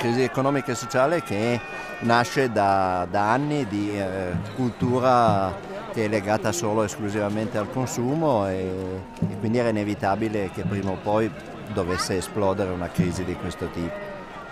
crisi economica e sociale che nasce da, da anni di eh, cultura che è legata solo e esclusivamente al consumo e, e quindi era inevitabile che prima o poi dovesse esplodere una crisi di questo tipo,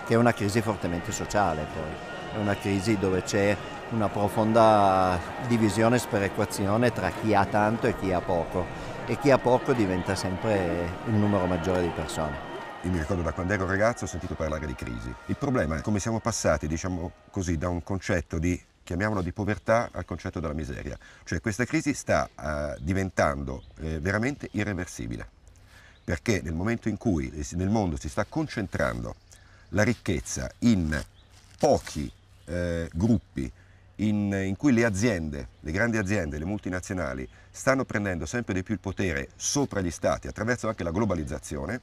che è una crisi fortemente sociale poi, è una crisi dove c'è una profonda divisione e sperequazione tra chi ha tanto e chi ha poco e chi ha poco diventa sempre un numero maggiore di persone. Io mi ricordo da quando ero ragazzo ho sentito parlare di crisi. Il problema è come siamo passati, diciamo così, da un concetto di chiamiamolo di povertà al concetto della miseria. Cioè questa crisi sta uh, diventando eh, veramente irreversibile, perché nel momento in cui nel mondo si sta concentrando la ricchezza in pochi eh, gruppi, in, in, cui le aziende, le grandi aziende, le multinazionali, stanno prendendo sempre di più il potere sopra gli stati attraverso anche la globalizzazione,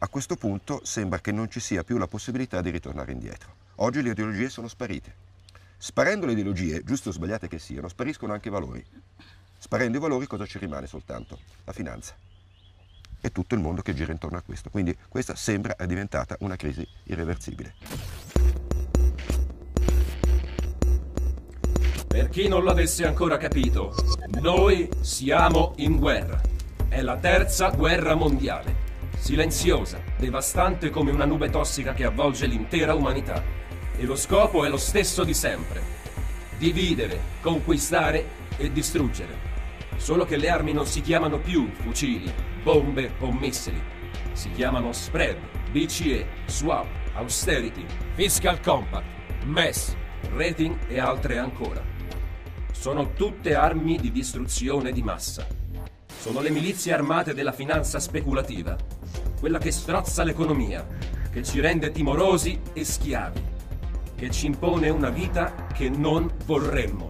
a questo punto sembra che non ci sia più la possibilità di ritornare indietro. Oggi le ideologie sono sparite. Sparendo le ideologie, giusto o sbagliate che siano, spariscono anche i valori. Sparendo i valori cosa ci rimane soltanto? La finanza. E tutto il mondo che gira intorno a questo. Quindi questa sembra è diventata una crisi irreversibile. Per chi non l'avesse ancora capito, noi siamo in guerra. È la terza guerra mondiale silenziosa, devastante come una nube tossica che avvolge l'intera umanità. E lo scopo è lo stesso di sempre. Dividere, conquistare e distruggere. Solo che le armi non si chiamano più fucili, bombe o missili. Si chiamano spread, BCE, swap, austerity, fiscal compact, MES, rating e altre ancora. Sono tutte armi di distruzione di massa. Sono le milizie armate della finanza speculativa quella che strozza l'economia, che ci rende timorosi e schiavi, che ci impone una vita che non vorremmo.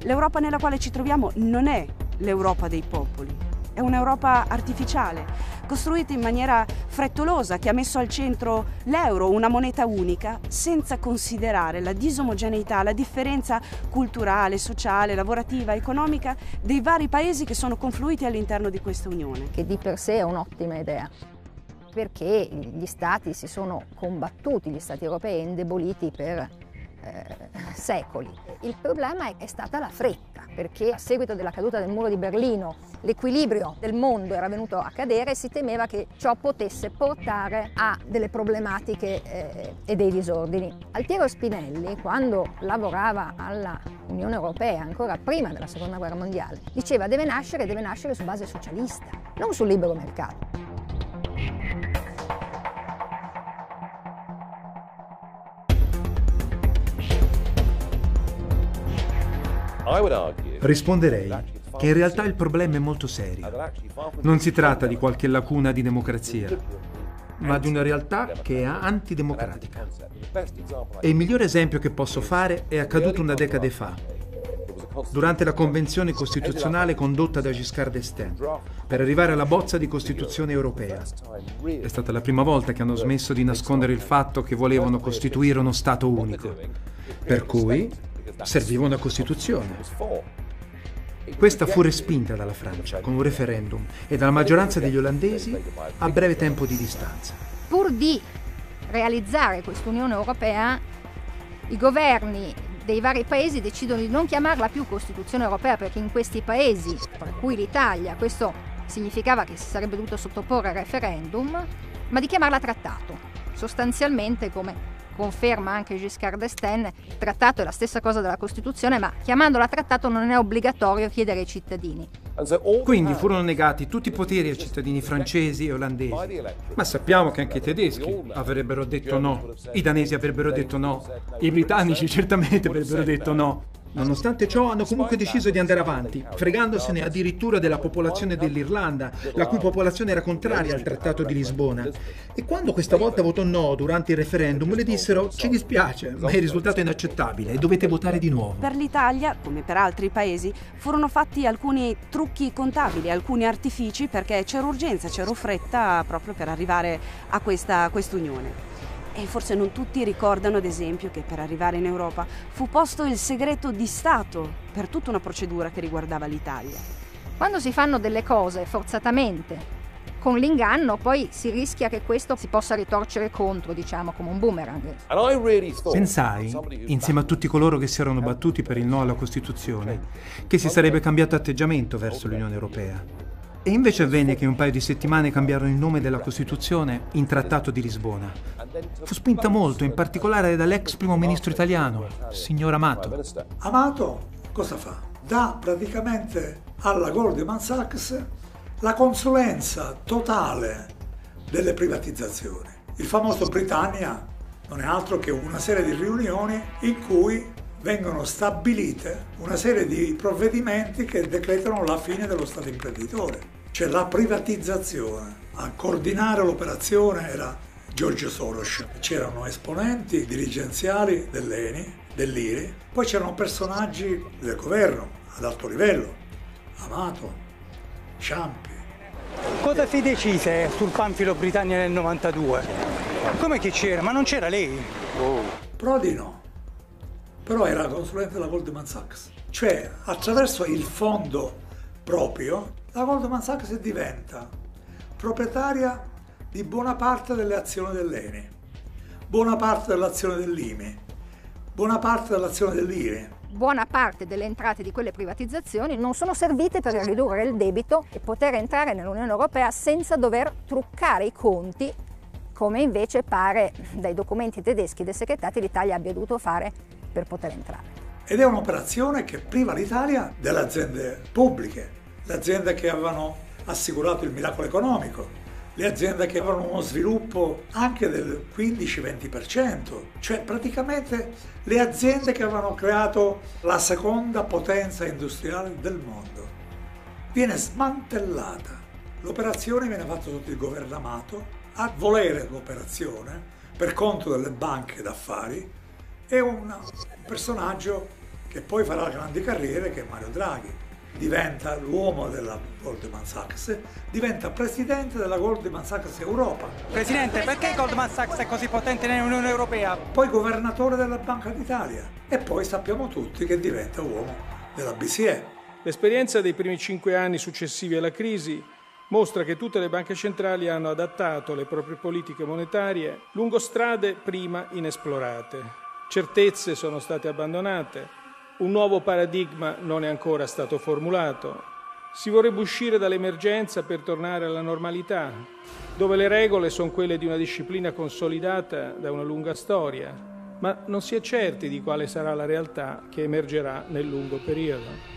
L'Europa nella quale ci troviamo non è l'Europa dei popoli, è un'Europa artificiale, costruita in maniera frettolosa, che ha messo al centro l'euro, una moneta unica, senza considerare la disomogeneità, la differenza culturale, sociale, lavorativa, economica dei vari paesi che sono confluiti all'interno di questa Unione. Che di per sé è un'ottima idea perché gli stati si sono combattuti, gli stati europei indeboliti per eh, secoli. Il problema è, stata la fretta, perché a seguito della caduta del muro di Berlino l'equilibrio del mondo era venuto a cadere e si temeva che ciò potesse portare a delle problematiche eh, e dei disordini. Altiero Spinelli, quando lavorava alla Unione Europea, ancora prima della Seconda Guerra Mondiale, diceva deve nascere, deve nascere su base socialista, non sul libero mercato. Risponderei che in realtà il problema è molto serio. Non si tratta di qualche lacuna di democrazia, ma di una realtà che è antidemocratica. E il migliore esempio che posso fare è accaduto una decade fa, durante la convenzione costituzionale condotta da Giscard d'Estaing per arrivare alla bozza di Costituzione europea. È stata la prima volta che hanno smesso di nascondere il fatto che volevano costituire uno Stato unico. Per cui serviva una Costituzione. Questa fu respinta dalla Francia con un referendum e dalla maggioranza degli olandesi a breve tempo di distanza. Pur di realizzare quest'Unione Europea, i governi dei vari paesi decidono di non chiamarla più Costituzione Europea perché in questi paesi, tra cui l'Italia, questo significava che si sarebbe dovuto sottoporre al referendum, ma di chiamarla trattato, sostanzialmente come conferma anche Giscard d'Estaing, trattato è la stessa cosa della Costituzione, ma chiamandola trattato non è obbligatorio chiedere ai cittadini. Quindi furono negati tutti i poteri ai cittadini francesi e olandesi. Ma sappiamo che anche i tedeschi avrebbero detto no, i danesi avrebbero detto no, i britannici certamente avrebbero detto no. Nonostante ciò hanno comunque deciso di andare avanti, fregandosene addirittura della popolazione dell'Irlanda, la cui popolazione era contraria al Trattato di Lisbona. E quando questa volta votò no durante il referendum, le dissero ci dispiace, ma il risultato è inaccettabile e dovete votare di nuovo. Per l'Italia, come per altri paesi, furono fatti alcuni trucchi contabili, alcuni artifici perché c'era urgenza, c'era fretta proprio per arrivare a questa quest'unione. E forse non tutti ricordano, ad esempio, che per arrivare in Europa fu posto il segreto di Stato per tutta una procedura che riguardava l'Italia. Quando si fanno delle cose forzatamente, con l'inganno poi si rischia che questo si possa ritorcere contro, diciamo, come un boomerang. Pensai, insieme a tutti coloro che si erano battuti per il no alla Costituzione, che si sarebbe cambiato atteggiamento verso l'Unione Europea. E invece avvenne che in un paio di settimane cambiarono il nome della Costituzione in Trattato di Lisbona. Fu spinta molto, in particolare dall'ex primo ministro italiano, signor Amato. Amato cosa fa? Dà praticamente alla Goldman Sachs la consulenza totale delle privatizzazioni. Il famoso Britannia non è altro che una serie di riunioni in cui vengono stabilite una serie di provvedimenti che decretano la fine dello Stato imprenditore, cioè la privatizzazione. A coordinare l'operazione era Giorgio Soros, c'erano esponenti dirigenziali dell'ENI, dell'IRI, poi c'erano personaggi del governo ad alto livello, Amato, Ciampi. Cosa si decise sul panfilo Britannia nel 92? Come che c'era? Ma non c'era lei? Oh. Prodi no, però era consulente della Goldman Sachs. Cioè, attraverso il fondo proprio, la Goldman Sachs diventa proprietaria di buona parte delle azioni dell'ENI, buona parte dell'azione dell'IMI, buona parte dell'azione dell'IRE, buona parte delle entrate di quelle privatizzazioni non sono servite per ridurre il debito e poter entrare nell'Unione Europea senza dover truccare i conti, come invece pare dai documenti tedeschi desecretati l'Italia abbia dovuto fare per poter entrare. Ed è un'operazione che priva l'Italia delle aziende pubbliche, le aziende che avevano assicurato il miracolo economico, le aziende che avevano uno sviluppo anche del 15-20%, cioè praticamente le aziende che avevano creato la seconda potenza industriale del mondo. Viene smantellata. L'operazione viene fatta sotto il governo Amato, a volere l'operazione, per conto delle banche d'affari, e un personaggio che poi farà grandi carriere che è Mario Draghi diventa l'uomo della Goldman Sachs, diventa presidente della Goldman Sachs Europa. Presidente, perché Goldman Sachs è così potente nell'Unione Europea? Poi governatore della Banca d'Italia e poi sappiamo tutti che diventa uomo della BCE. L'esperienza dei primi cinque anni successivi alla crisi mostra che tutte le banche centrali hanno adattato le proprie politiche monetarie lungo strade prima inesplorate. Certezze sono state abbandonate, un nuovo paradigma non è ancora stato formulato. Si vorrebbe uscire dall'emergenza per tornare alla normalità, dove le regole sono quelle di una disciplina consolidata da una lunga storia, ma non si è certi di quale sarà la realtà che emergerà nel lungo periodo.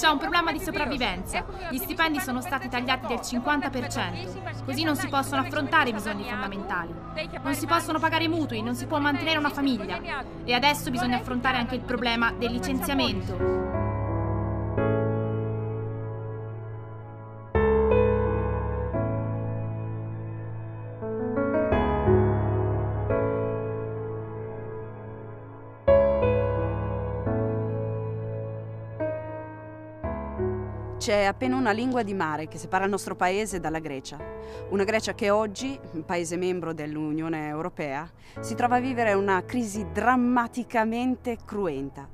C'è un problema di sopravvivenza. Gli stipendi sono stati tagliati del 50%. Così non si possono affrontare i bisogni fondamentali. Non si possono pagare mutui, non si può mantenere una famiglia. E adesso bisogna affrontare anche il problema del licenziamento. C'è appena una lingua di mare che separa il nostro paese dalla Grecia. Una Grecia che oggi, paese membro dell'Unione Europea, si trova a vivere una crisi drammaticamente cruenta.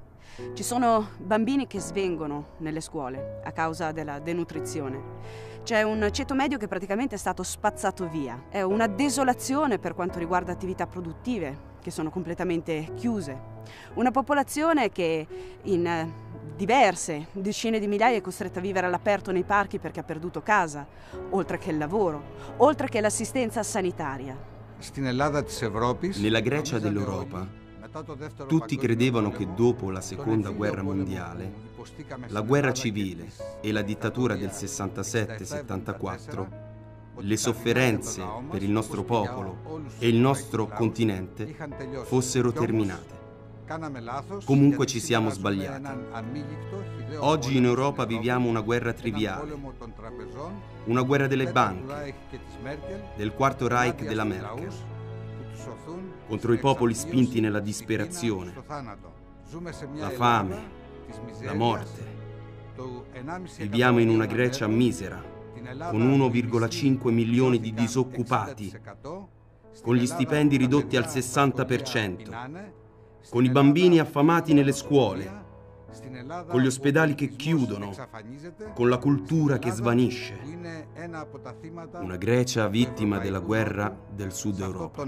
Ci sono bambini che svengono nelle scuole a causa della denutrizione. C'è un ceto medio che praticamente è stato spazzato via. È una desolazione per quanto riguarda attività produttive che sono completamente chiuse. Una popolazione che in diverse, decine di migliaia è costretta a vivere all'aperto nei parchi perché ha perduto casa, oltre che il lavoro, oltre che l'assistenza sanitaria. Nella Grecia dell'Europa, tutti credevano che dopo la seconda guerra mondiale, la guerra civile e la dittatura del 67-74 le sofferenze per il nostro popolo e il nostro continente fossero terminate. Comunque ci siamo sbagliati. Oggi in Europa viviamo una guerra triviale, una guerra delle banche, del quarto Reich della Merkel, contro i popoli spinti nella disperazione, la fame, la morte. Viviamo in una Grecia misera, con 1,5 milioni di disoccupati, con gli stipendi ridotti al 60%, con i bambini affamati nelle scuole, con gli ospedali che chiudono, con la cultura che svanisce. Una Grecia vittima della guerra del sud Europa.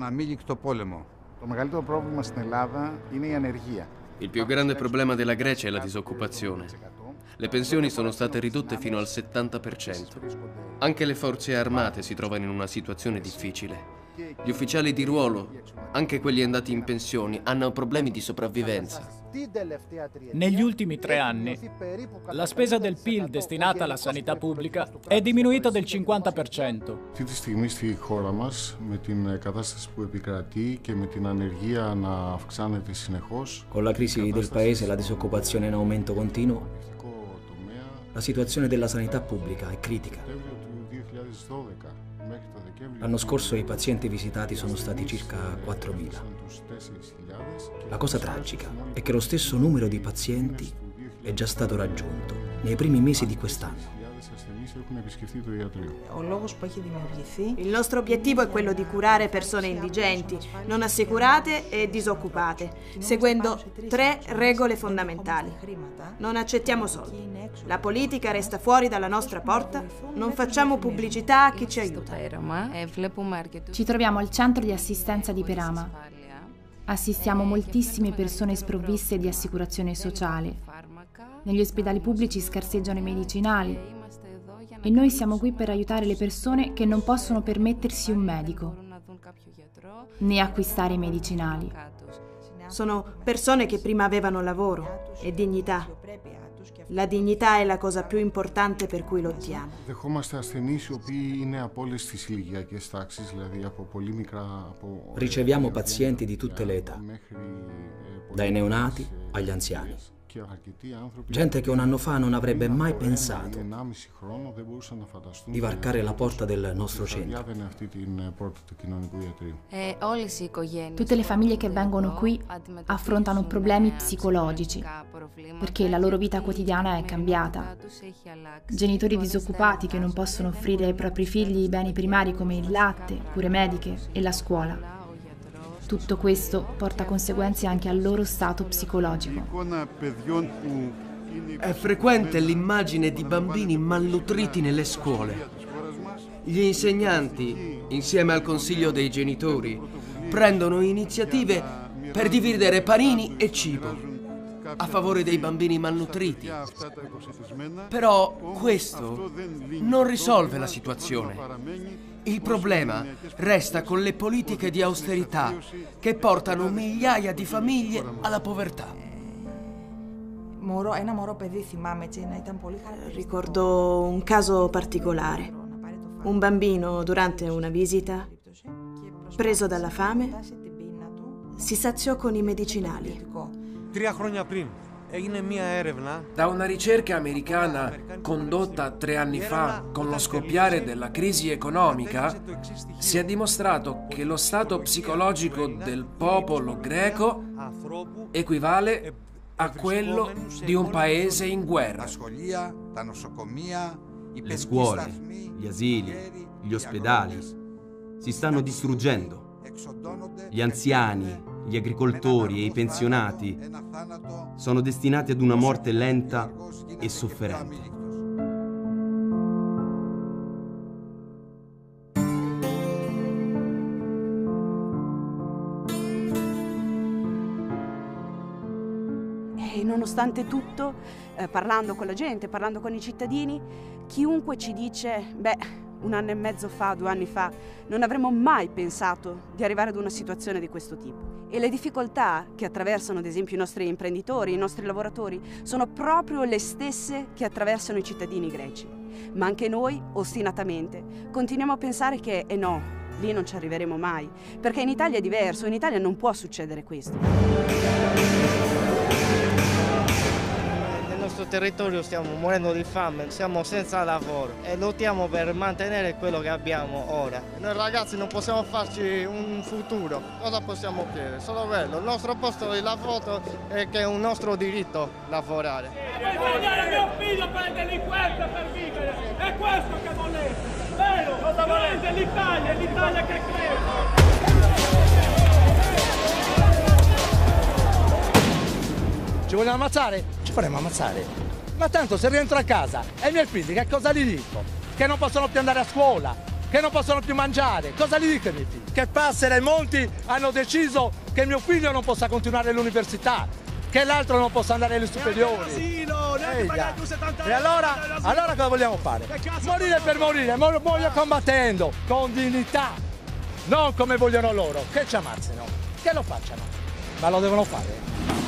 Il più grande problema della Grecia è la disoccupazione. Le pensioni sono state ridotte fino al 70%. Anche le forze armate si trovano in una situazione difficile. Gli ufficiali di ruolo, anche quelli andati in pensione, hanno problemi di sopravvivenza. Negli ultimi tre anni la spesa del PIL destinata alla sanità pubblica è diminuita del 50%. Con la crisi del paese e la disoccupazione in aumento continuo, la situazione della sanità pubblica è critica. L'anno scorso i pazienti visitati sono stati circa 4.000. La cosa tragica è che lo stesso numero di pazienti è già stato raggiunto nei primi mesi di quest'anno ασθενείς έχουν επισκεφτεί το ιατρείο. Ο λόγος που έχει δημιουργηθεί. Il nostro obiettivo è quello di curare persone indigenti, non assicurate e disoccupate, seguendo tre regole fondamentali. Non accettiamo soldi. La politica resta fuori dalla nostra porta, non facciamo pubblicità a chi ci aiuta. Ci troviamo al centro di assistenza di Perama. Assistiamo moltissime persone sprovviste di assicurazione sociale. Negli ospedali pubblici scarseggiano i medicinali eh, e noi siamo qui per aiutare le persone che non possono permettersi un medico né acquistare i medicinali. Sono persone che prima avevano lavoro e dignità. La dignità è la cosa più importante per cui lottiamo. Riceviamo pazienti di tutte le età, dai neonati agli anziani. Gente che un anno fa non avrebbe mai pensato di varcare la porta del nostro centro. Tutte le famiglie che vengono qui affrontano problemi psicologici perché la loro vita quotidiana è cambiata. Genitori disoccupati che non possono offrire ai propri figli i beni primari come il latte, cure mediche e la scuola. Tutto questo porta conseguenze anche al loro stato psicologico. È frequente l'immagine di bambini malnutriti nelle scuole. Gli insegnanti, insieme al consiglio dei genitori, prendono iniziative per dividere panini e cibo a favore dei bambini malnutriti. Però questo non risolve la situazione. Il problema resta con le politiche di austerità che portano migliaia di famiglie alla povertà. Μωρό, ένα μωρό παιδί θυμάμαι έτσι να ήταν πολύ χαρά. Ricordo un caso particolare. Un bambino durante una visita, preso dalla fame, si saziò con i medicinali. Τρία χρόνια πριν έγινε μία έρευνα Da una ricerca americana condotta tre anni fa con lo scoppiare della crisi economica, si è dimostrato che lo stato psicologico del popolo greco equivale a quello di un paese in guerra. Le scuole, gli asili, gli ospedali si stanno distruggendo. Gli anziani, gli agricoltori e i pensionati sono destinati ad una morte lenta e sofferente. E nonostante tutto, eh, parlando con la gente, parlando con i cittadini, chiunque ci dice, beh, un anno e mezzo fa, due anni fa, non avremmo mai pensato di arrivare ad una situazione di questo tipo. E le difficoltà che attraversano, ad esempio, i nostri imprenditori, i nostri lavoratori, sono proprio le stesse che attraversano i cittadini greci. Ma anche noi, ostinatamente, continuiamo a pensare che, eh no, lì non ci arriveremo mai, perché in Italia è diverso, in Italia non può succedere questo nostro territorio stiamo morendo di fame, siamo senza lavoro e lottiamo per mantenere quello che abbiamo ora. Noi ragazzi non possiamo farci un futuro, cosa possiamo chiedere? Solo quello, il nostro posto di lavoro è che è un nostro diritto lavorare. E vogliare mio figlio per il delinquente per vivere, è questo che volete, vero? Cosa volete? L'Italia, l'Italia che cresce. Ci vogliamo ammazzare? Ci faremo ammazzare. Ma tanto se rientro a casa e i miei figli che cosa gli dico? Che non possono più andare a scuola, che non possono più mangiare. Cosa gli dico ai miei figli? Che Passera e Monti hanno deciso che mio figlio non possa continuare l'università, che l'altro non possa andare alle superiori. E allora, allora cosa vogliamo fare? Morire per morire, muoio combattendo, con dignità, non come vogliono loro, che ci ammazzino, che lo facciano, ma lo devono fare.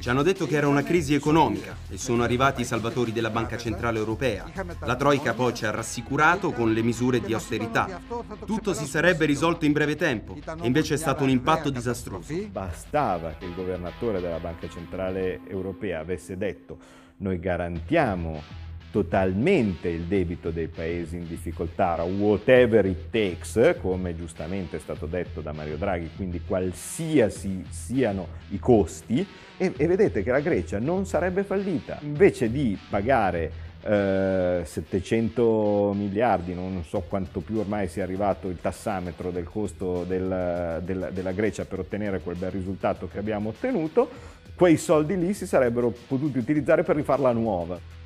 Ci hanno detto che era una crisi economica e sono arrivati i salvatori della Banca Centrale Europea. La Troica poi ci ha rassicurato con le misure di austerità. Tutto si sarebbe risolto in breve tempo e invece è stato un impatto disastroso. Bastava che il governatore della Banca Centrale Europea avesse detto noi garantiamo totalmente il debito dei paesi in difficoltà, whatever it takes, come giustamente è stato detto da Mario Draghi, quindi qualsiasi siano i costi, e, e vedete che la Grecia non sarebbe fallita. Invece di pagare eh, 700 miliardi, non so quanto più ormai sia arrivato il tassametro del costo del, del, della Grecia per ottenere quel bel risultato che abbiamo ottenuto, quei soldi lì si sarebbero potuti utilizzare per rifarla nuova.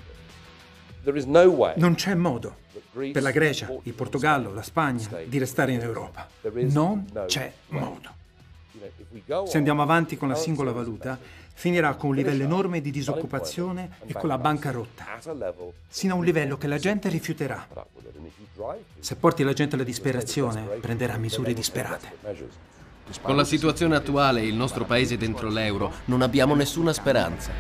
Non c'è modo per la Grecia, il Portogallo, la Spagna di restare in Europa. Non c'è modo. Se andiamo avanti con la singola valuta, finirà con un livello enorme di disoccupazione e con la banca rotta, sino a un livello che la gente rifiuterà. Se porti la gente alla disperazione, prenderà misure disperate. Con la situazione attuale e il nostro paese dentro l'euro, non abbiamo nessuna speranza.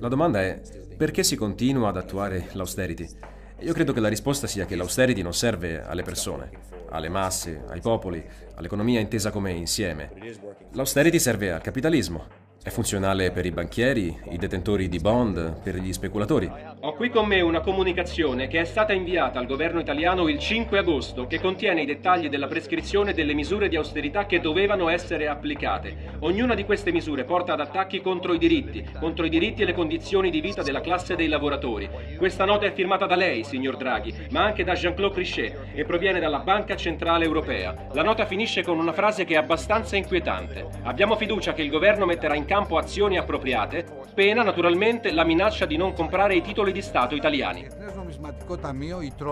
La domanda è perché si continua ad attuare l'austerity? Io credo che la risposta sia che l'austerity non serve alle persone, alle masse, ai popoli, all'economia intesa come insieme. L'austerity serve al capitalismo, è funzionale per i banchieri, i detentori di bond, per gli speculatori. Ho qui con me una comunicazione che è stata inviata al governo italiano il 5 agosto che contiene i dettagli della prescrizione delle misure di austerità che dovevano essere applicate. Ognuna di queste misure porta ad attacchi contro i diritti, contro i diritti e le condizioni di vita della classe dei lavoratori. Questa nota è firmata da lei, signor Draghi, ma anche da Jean-Claude Trichet e proviene dalla Banca Centrale Europea. La nota finisce con una frase che è abbastanza inquietante. Abbiamo fiducia che il governo metterà in campo azioni appropriate, pena naturalmente la minaccia di non comprare i titoli di Stato italiani.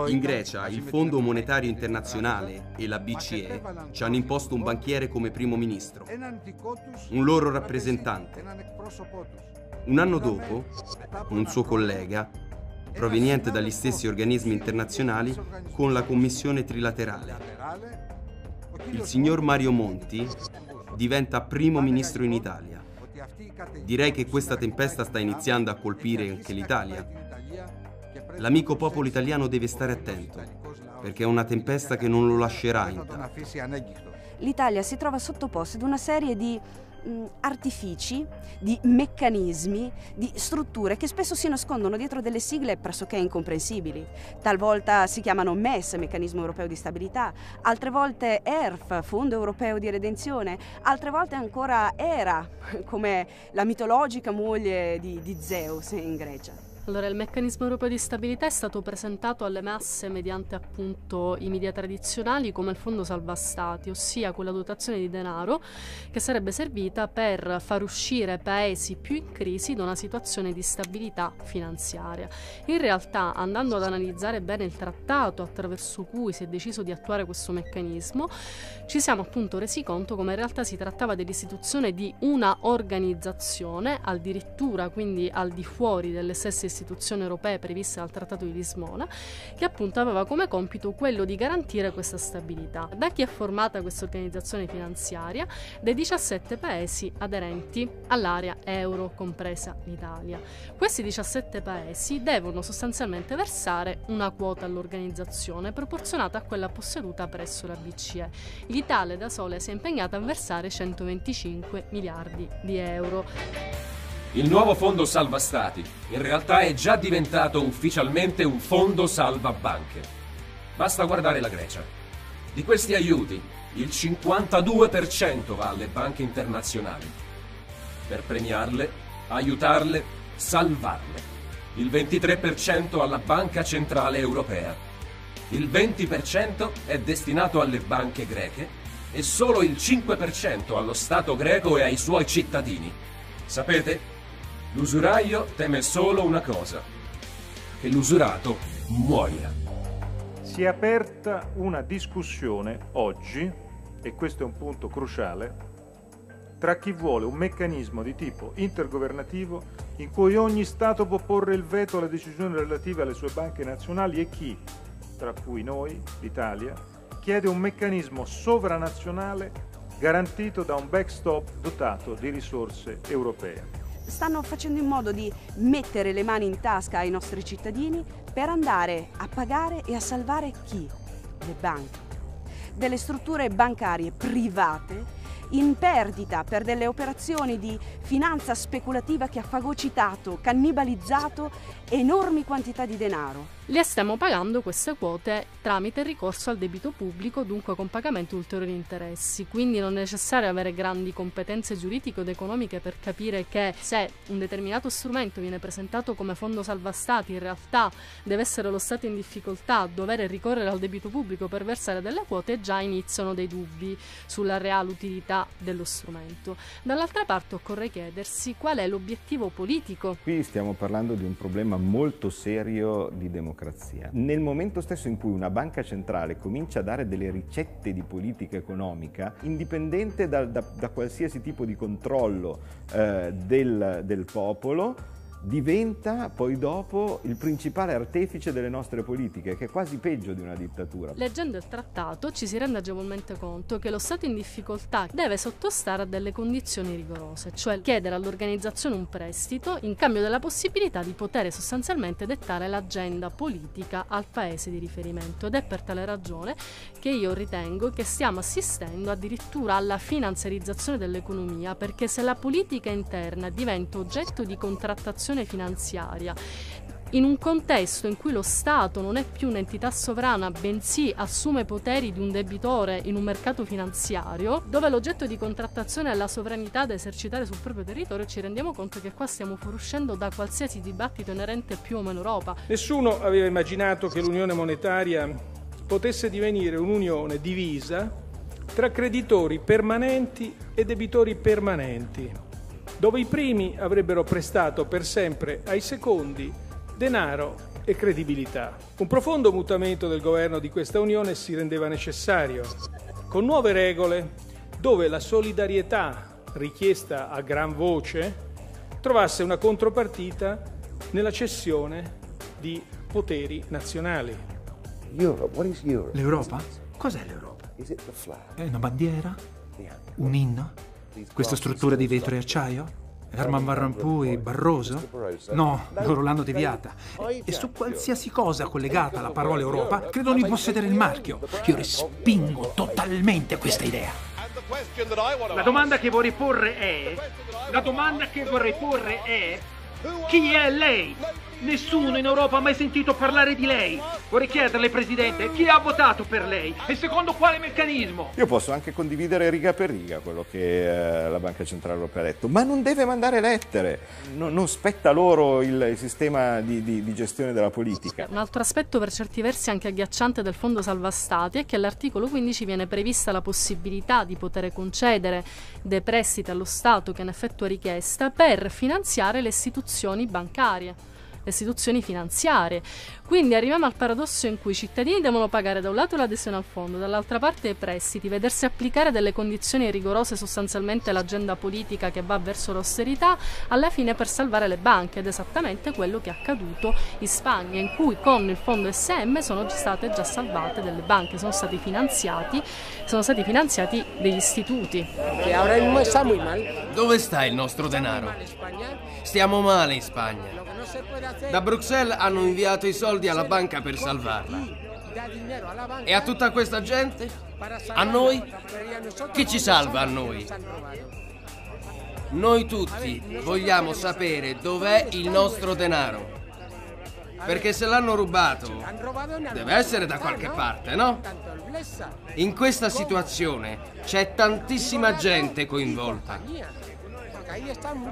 In Grecia il Fondo Monetario Internazionale e la BCE ci hanno imposto un banchiere come primo ministro, un loro rappresentante. Un anno dopo, un suo collega, proveniente dagli stessi organismi internazionali, con la Commissione Trilaterale. Il signor Mario Monti diventa primo ministro in Italia. Direi che questa tempesta sta iniziando a colpire anche l'Italia. L'amico popolo italiano deve stare attento, perché è una tempesta che non lo lascerà intatto. L'Italia si trova sottoposta ad una serie di mh, artifici, di meccanismi, di strutture che spesso si nascondono dietro delle sigle pressoché incomprensibili. Talvolta si chiamano MES, Meccanismo Europeo di Stabilità, altre volte ERF, Fondo Europeo di Redenzione, altre volte ancora ERA, come la mitologica moglie di, di Zeus in Grecia. Allora, il meccanismo europeo di stabilità è stato presentato alle masse mediante appunto i media tradizionali come il fondo salva stati, ossia quella dotazione di denaro che sarebbe servita per far uscire paesi più in crisi da una situazione di stabilità finanziaria. In realtà, andando ad analizzare bene il trattato attraverso cui si è deciso di attuare questo meccanismo, ci siamo appunto resi conto come in realtà si trattava dell'istituzione di una organizzazione, addirittura quindi al di fuori delle stesse istituzioni istituzioni europee previste dal Trattato di Lisbona, che appunto aveva come compito quello di garantire questa stabilità. Da chi è formata questa organizzazione finanziaria? Dai 17 paesi aderenti all'area euro, compresa l'Italia. Questi 17 paesi devono sostanzialmente versare una quota all'organizzazione proporzionata a quella posseduta presso la BCE. L'Italia da sola si è impegnata a versare 125 miliardi di euro. Il nuovo fondo salva stati in realtà è già diventato ufficialmente un fondo salva banche. Basta guardare la Grecia. Di questi aiuti, il 52% va alle banche internazionali. Per premiarle, aiutarle, salvarle. Il 23% alla Banca Centrale Europea. Il 20% è destinato alle banche greche e solo il 5% allo Stato greco e ai suoi cittadini. Sapete? L'usuraio teme solo una cosa, che l'usurato muoia. Si è aperta una discussione oggi, e questo è un punto cruciale, tra chi vuole un meccanismo di tipo intergovernativo in cui ogni Stato può porre il veto alle decisioni relative alle sue banche nazionali e chi, tra cui noi, l'Italia, chiede un meccanismo sovranazionale garantito da un backstop dotato di risorse europee stanno facendo in modo di mettere le mani in tasca ai nostri cittadini per andare a pagare e a salvare chi? Le banche. Delle strutture bancarie private in perdita per delle operazioni di finanza speculativa che ha fagocitato, cannibalizzato enormi quantità di denaro. Le stiamo pagando queste quote tramite il ricorso al debito pubblico, dunque con pagamento di ulteriori interessi. Quindi non è necessario avere grandi competenze giuridiche ed economiche per capire che se un determinato strumento viene presentato come fondo salva stati, in realtà deve essere lo Stato in difficoltà a dover ricorrere al debito pubblico per versare delle quote, già iniziano dei dubbi sulla reale utilità dello strumento. Dall'altra parte occorre chiedersi qual è l'obiettivo politico. Qui stiamo parlando di un problema molto serio di democrazia. Nel momento stesso in cui una banca centrale comincia a dare delle ricette di politica economica, indipendente da, da, da qualsiasi tipo di controllo eh, del, del popolo, diventa poi dopo il principale artefice delle nostre politiche, che è quasi peggio di una dittatura. Leggendo il trattato ci si rende agevolmente conto che lo Stato in difficoltà deve sottostare a delle condizioni rigorose, cioè chiedere all'organizzazione un prestito in cambio della possibilità di poter sostanzialmente dettare l'agenda politica al paese di riferimento ed è per tale ragione che io ritengo che stiamo assistendo addirittura alla finanziarizzazione dell'economia, perché se la politica interna diventa oggetto di contrattazione regolazione finanziaria in un contesto in cui lo Stato non è più un'entità sovrana, bensì assume poteri di un debitore in un mercato finanziario, dove l'oggetto di contrattazione è la sovranità da esercitare sul proprio territorio, ci rendiamo conto che qua stiamo fuoriuscendo da qualsiasi dibattito inerente più o meno Europa. Nessuno aveva immaginato che l'unione monetaria potesse divenire un'unione divisa tra creditori permanenti e debitori permanenti dove i primi avrebbero prestato per sempre ai secondi denaro e credibilità. Un profondo mutamento del governo di questa Unione si rendeva necessario, con nuove regole dove la solidarietà richiesta a gran voce trovasse una contropartita nella cessione di poteri nazionali. L'Europa? Cos'è l'Europa? È una bandiera? Un inno? Questa struttura di vetro e acciaio? Herman Van Rompuy, Barroso? No, loro l'hanno deviata. E su qualsiasi cosa collegata alla parola Europa, credono di possedere il marchio. Io respingo totalmente questa idea. La domanda che vorrei porre è... La domanda che vorrei porre è... Chi è lei? Nessuno in Europa ha mai sentito parlare di lei. Vorrei chiederle, Presidente, chi ha votato per lei e secondo quale meccanismo? Io posso anche condividere riga per riga quello che eh, la Banca Centrale Europea ha detto, ma non deve mandare lettere, no, non spetta loro il, il sistema di, di, di, gestione della politica. Un altro aspetto per certi versi anche agghiacciante del Fondo Salva Stati è che all'articolo 15 viene prevista la possibilità di poter concedere dei prestiti allo Stato che ne effettua richiesta per finanziare le istituzioni bancarie. le istituzioni finanziarie. Quindi arriviamo al paradosso in cui i cittadini devono pagare da un lato l'adesione al fondo, dall'altra parte i prestiti, vedersi applicare delle condizioni rigorose sostanzialmente l'agenda politica che va verso l'austerità, alla fine per salvare le banche ed esattamente quello che è accaduto in Spagna, in cui con il fondo SM sono state già salvate delle banche, sono stati finanziati, sono stati finanziati degli istituti. Dove sta il nostro denaro? Stiamo male in Spagna. Da Bruxelles hanno inviato i soldi alla banca per salvarla. E a tutta questa gente? A noi? Chi ci salva a noi? Noi tutti vogliamo sapere dov'è il nostro denaro. Perché se l'hanno rubato, deve essere da qualche parte, no? In questa situazione c'è tantissima gente coinvolta,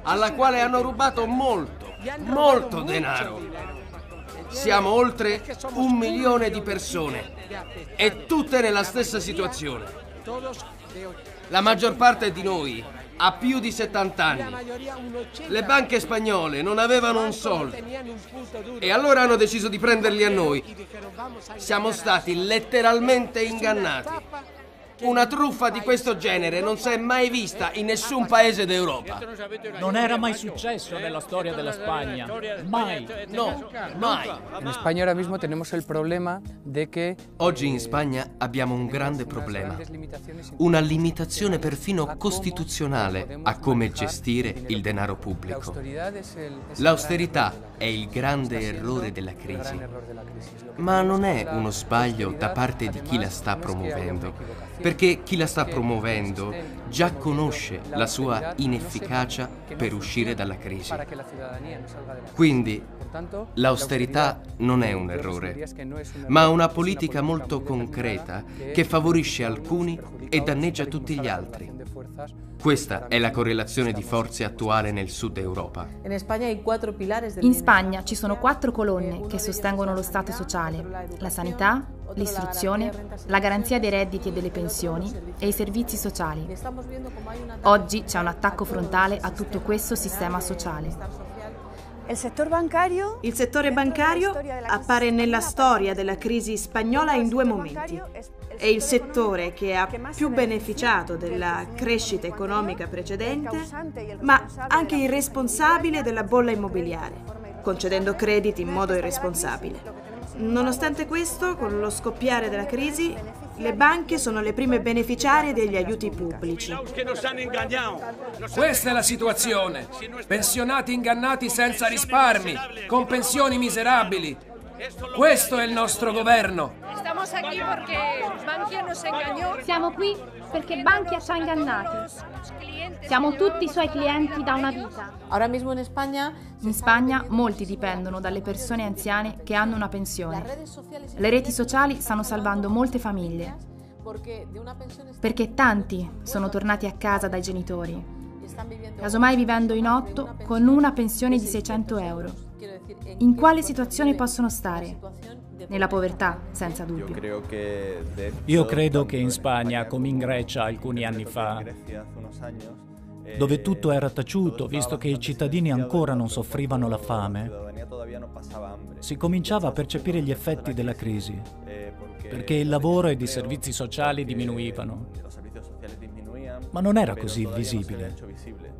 alla quale hanno rubato molto, molto denaro. Siamo oltre un milione di persone e tutte nella stessa situazione. La maggior parte di noi ha più di 70 anni. Le banche spagnole non avevano un soldo e allora hanno deciso di prenderli a noi. Siamo stati letteralmente ingannati. Una truffa di questo genere non si è mai vista in nessun paese d'Europa. Non era mai successo nella storia della Spagna. Mai. No, mai. In Spagna ora mismo tenemos el problema de que Oggi in Spagna abbiamo un grande problema. Una limitazione perfino costituzionale a come gestire il denaro pubblico. L'austerità è il grande errore della crisi. Ma non è uno sbaglio da parte di chi la sta promuovendo perché chi la sta promuovendo già conosce la sua inefficacia per uscire dalla crisi. Quindi l'austerità non è un errore, ma una politica molto concreta che favorisce alcuni e danneggia tutti gli altri. Questa è la correlazione di forze attuale nel sud Europa. In Spagna ci sono quattro colonne che sostengono lo Stato sociale, la sanità, l'istruzione, la garanzia dei redditi e delle pensioni e i servizi sociali. Oggi c'è un attacco frontale a tutto questo sistema sociale. Il settore bancario appare nella storia della crisi spagnola in due momenti. È il settore che ha più beneficiato della crescita economica precedente, ma anche il responsabile della bolla immobiliare, concedendo crediti in modo irresponsabile. Nonostante questo, con lo scoppiare della crisi, le banche sono le prime beneficiarie degli aiuti pubblici. Questa è la situazione. Pensionati ingannati senza risparmi, con pensioni miserabili. Questo è il nostro governo. Siamo qui perché Bankia ci ha ingannati. Siamo tutti i suoi clienti da una vita. In Spagna molti dipendono dalle persone anziane che hanno una pensione. Le reti sociali stanno salvando molte famiglie. Perché tanti sono tornati a casa dai genitori. Casomai vivendo in otto con una pensione di 600 euro. In quale situazione possono stare? Nella povertà, senza dubbio. Io credo che in Spagna, come in Grecia alcuni anni fa, dove tutto era taciuto, visto che i cittadini ancora non soffrivano la fame, si cominciava a percepire gli effetti della crisi, perché il lavoro ed i servizi sociali diminuivano. Ma non era così visibile.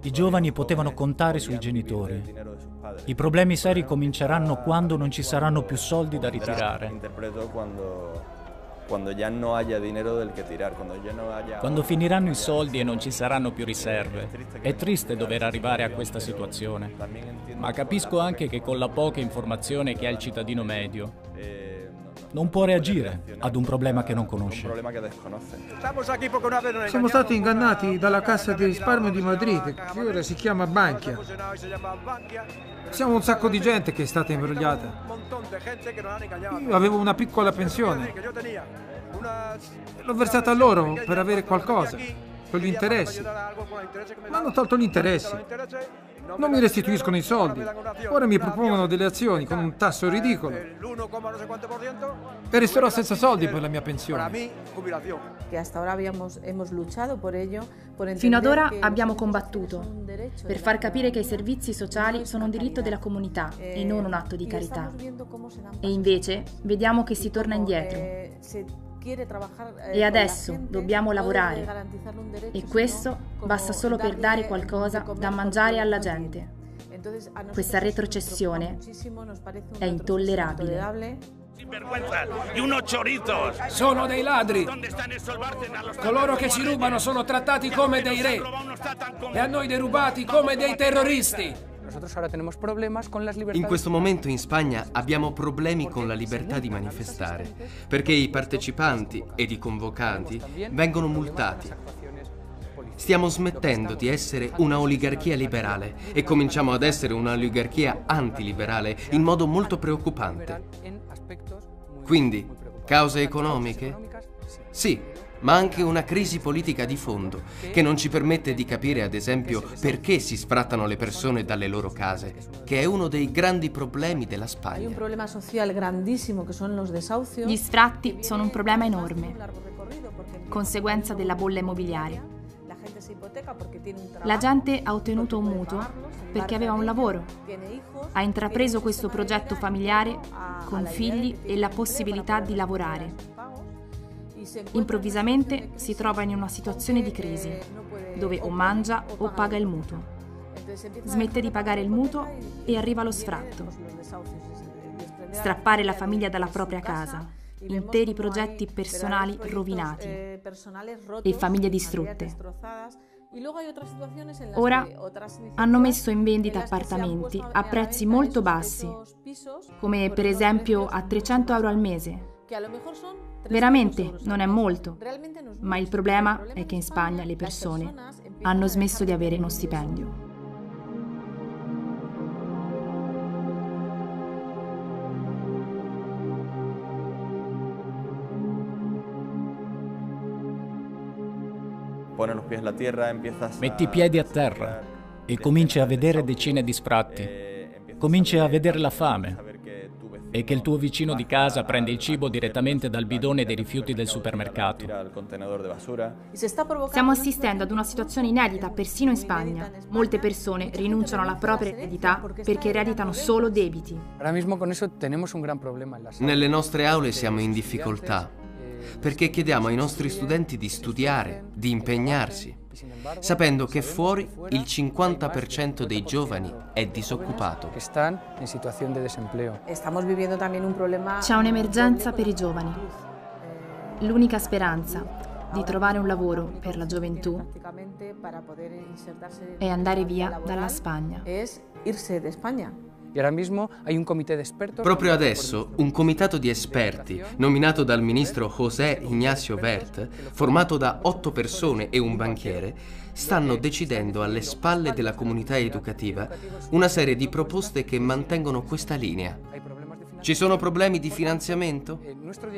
I giovani potevano contare sui genitori. I problemi seri cominceranno quando non ci saranno più soldi da ritirare. Quando finiranno i soldi e non ci saranno più riserve. È triste dover arrivare a questa situazione, ma capisco anche che con la poca informazione che ha il cittadino medio Non può reagire ad un problema che non conosce. Siamo stati ingannati dalla Cassa di risparmio di Madrid, che ora si chiama Bankia. Siamo un sacco di gente che è stata imbrogliata. Io avevo una piccola pensione. L'ho versata a loro per avere qualcosa, con gli interessi. Ma hanno tolto gli interessi. Non mi restituiscono i soldi. Ora mi propongono delle azioni con un tasso ridicolo. E resterò senza soldi per la mia pensione. Fino ad ora abbiamo combattuto per far capire che i servizi sociali sono un diritto della comunità e non un atto di carità. E invece vediamo che si torna indietro. E adesso dobbiamo lavorare. E questo basta solo per dare qualcosa da mangiare alla gente. Questa retrocessione è intollerabile. Sono dei ladri. Coloro che ci rubano sono trattati come dei re e a noi derubati come dei terroristi. In questo momento in Spagna abbiamo problemi con la libertà di manifestare, perché i partecipanti ed i convocanti vengono multati. Stiamo smettendo di essere una oligarchia liberale e cominciamo ad essere una oligarchia antiliberale in modo molto preoccupante. Quindi, cause economiche? Sì, ma anche una crisi politica di fondo che non ci permette di capire, ad esempio, perché si sfrattano le persone dalle loro case, che è uno dei grandi problemi della Spagna. Gli sfratti sono un problema enorme, conseguenza della bolla immobiliare. La gente ha ottenuto un mutuo perché aveva un lavoro, ha intrapreso questo progetto familiare con figli e la possibilità di lavorare. Improvvisamente si trova in una situazione di crisi, dove o mangia o paga il mutuo. Smette di pagare il mutuo e arriva lo sfratto. Strappare la famiglia dalla propria casa, interi progetti personali rovinati e famiglie distrutte. Ora hanno messo in vendita appartamenti a prezzi molto bassi, come per esempio a 300 euro al mese. Veramente non è molto, ma il problema è che in Spagna le persone hanno smesso di avere uno stipendio. Metti i piedi a terra e cominci a vedere decine di sfratti. Cominci a vedere la fame e che il tuo vicino di casa prende il cibo direttamente dal bidone dei rifiuti del supermercato. Stiamo assistendo ad una situazione inedita persino in Spagna. Molte persone rinunciano alla propria eredità perché ereditano solo debiti. Nelle nostre aule siamo in difficoltà perché chiediamo ai nostri studenti di studiare, di impegnarsi, sapendo che fuori il 50% dei giovani è disoccupato. C'è un'emergenza per i giovani. L'unica speranza di trovare un lavoro per la gioventù è andare via dalla Spagna. Proprio adesso un comitato di esperti, nominato dal ministro José Ignacio Wert, formato da otto persone e un banchiere, stanno decidendo alle spalle della comunità educativa una serie di proposte che mantengono questa linea. Ci sono problemi di finanziamento?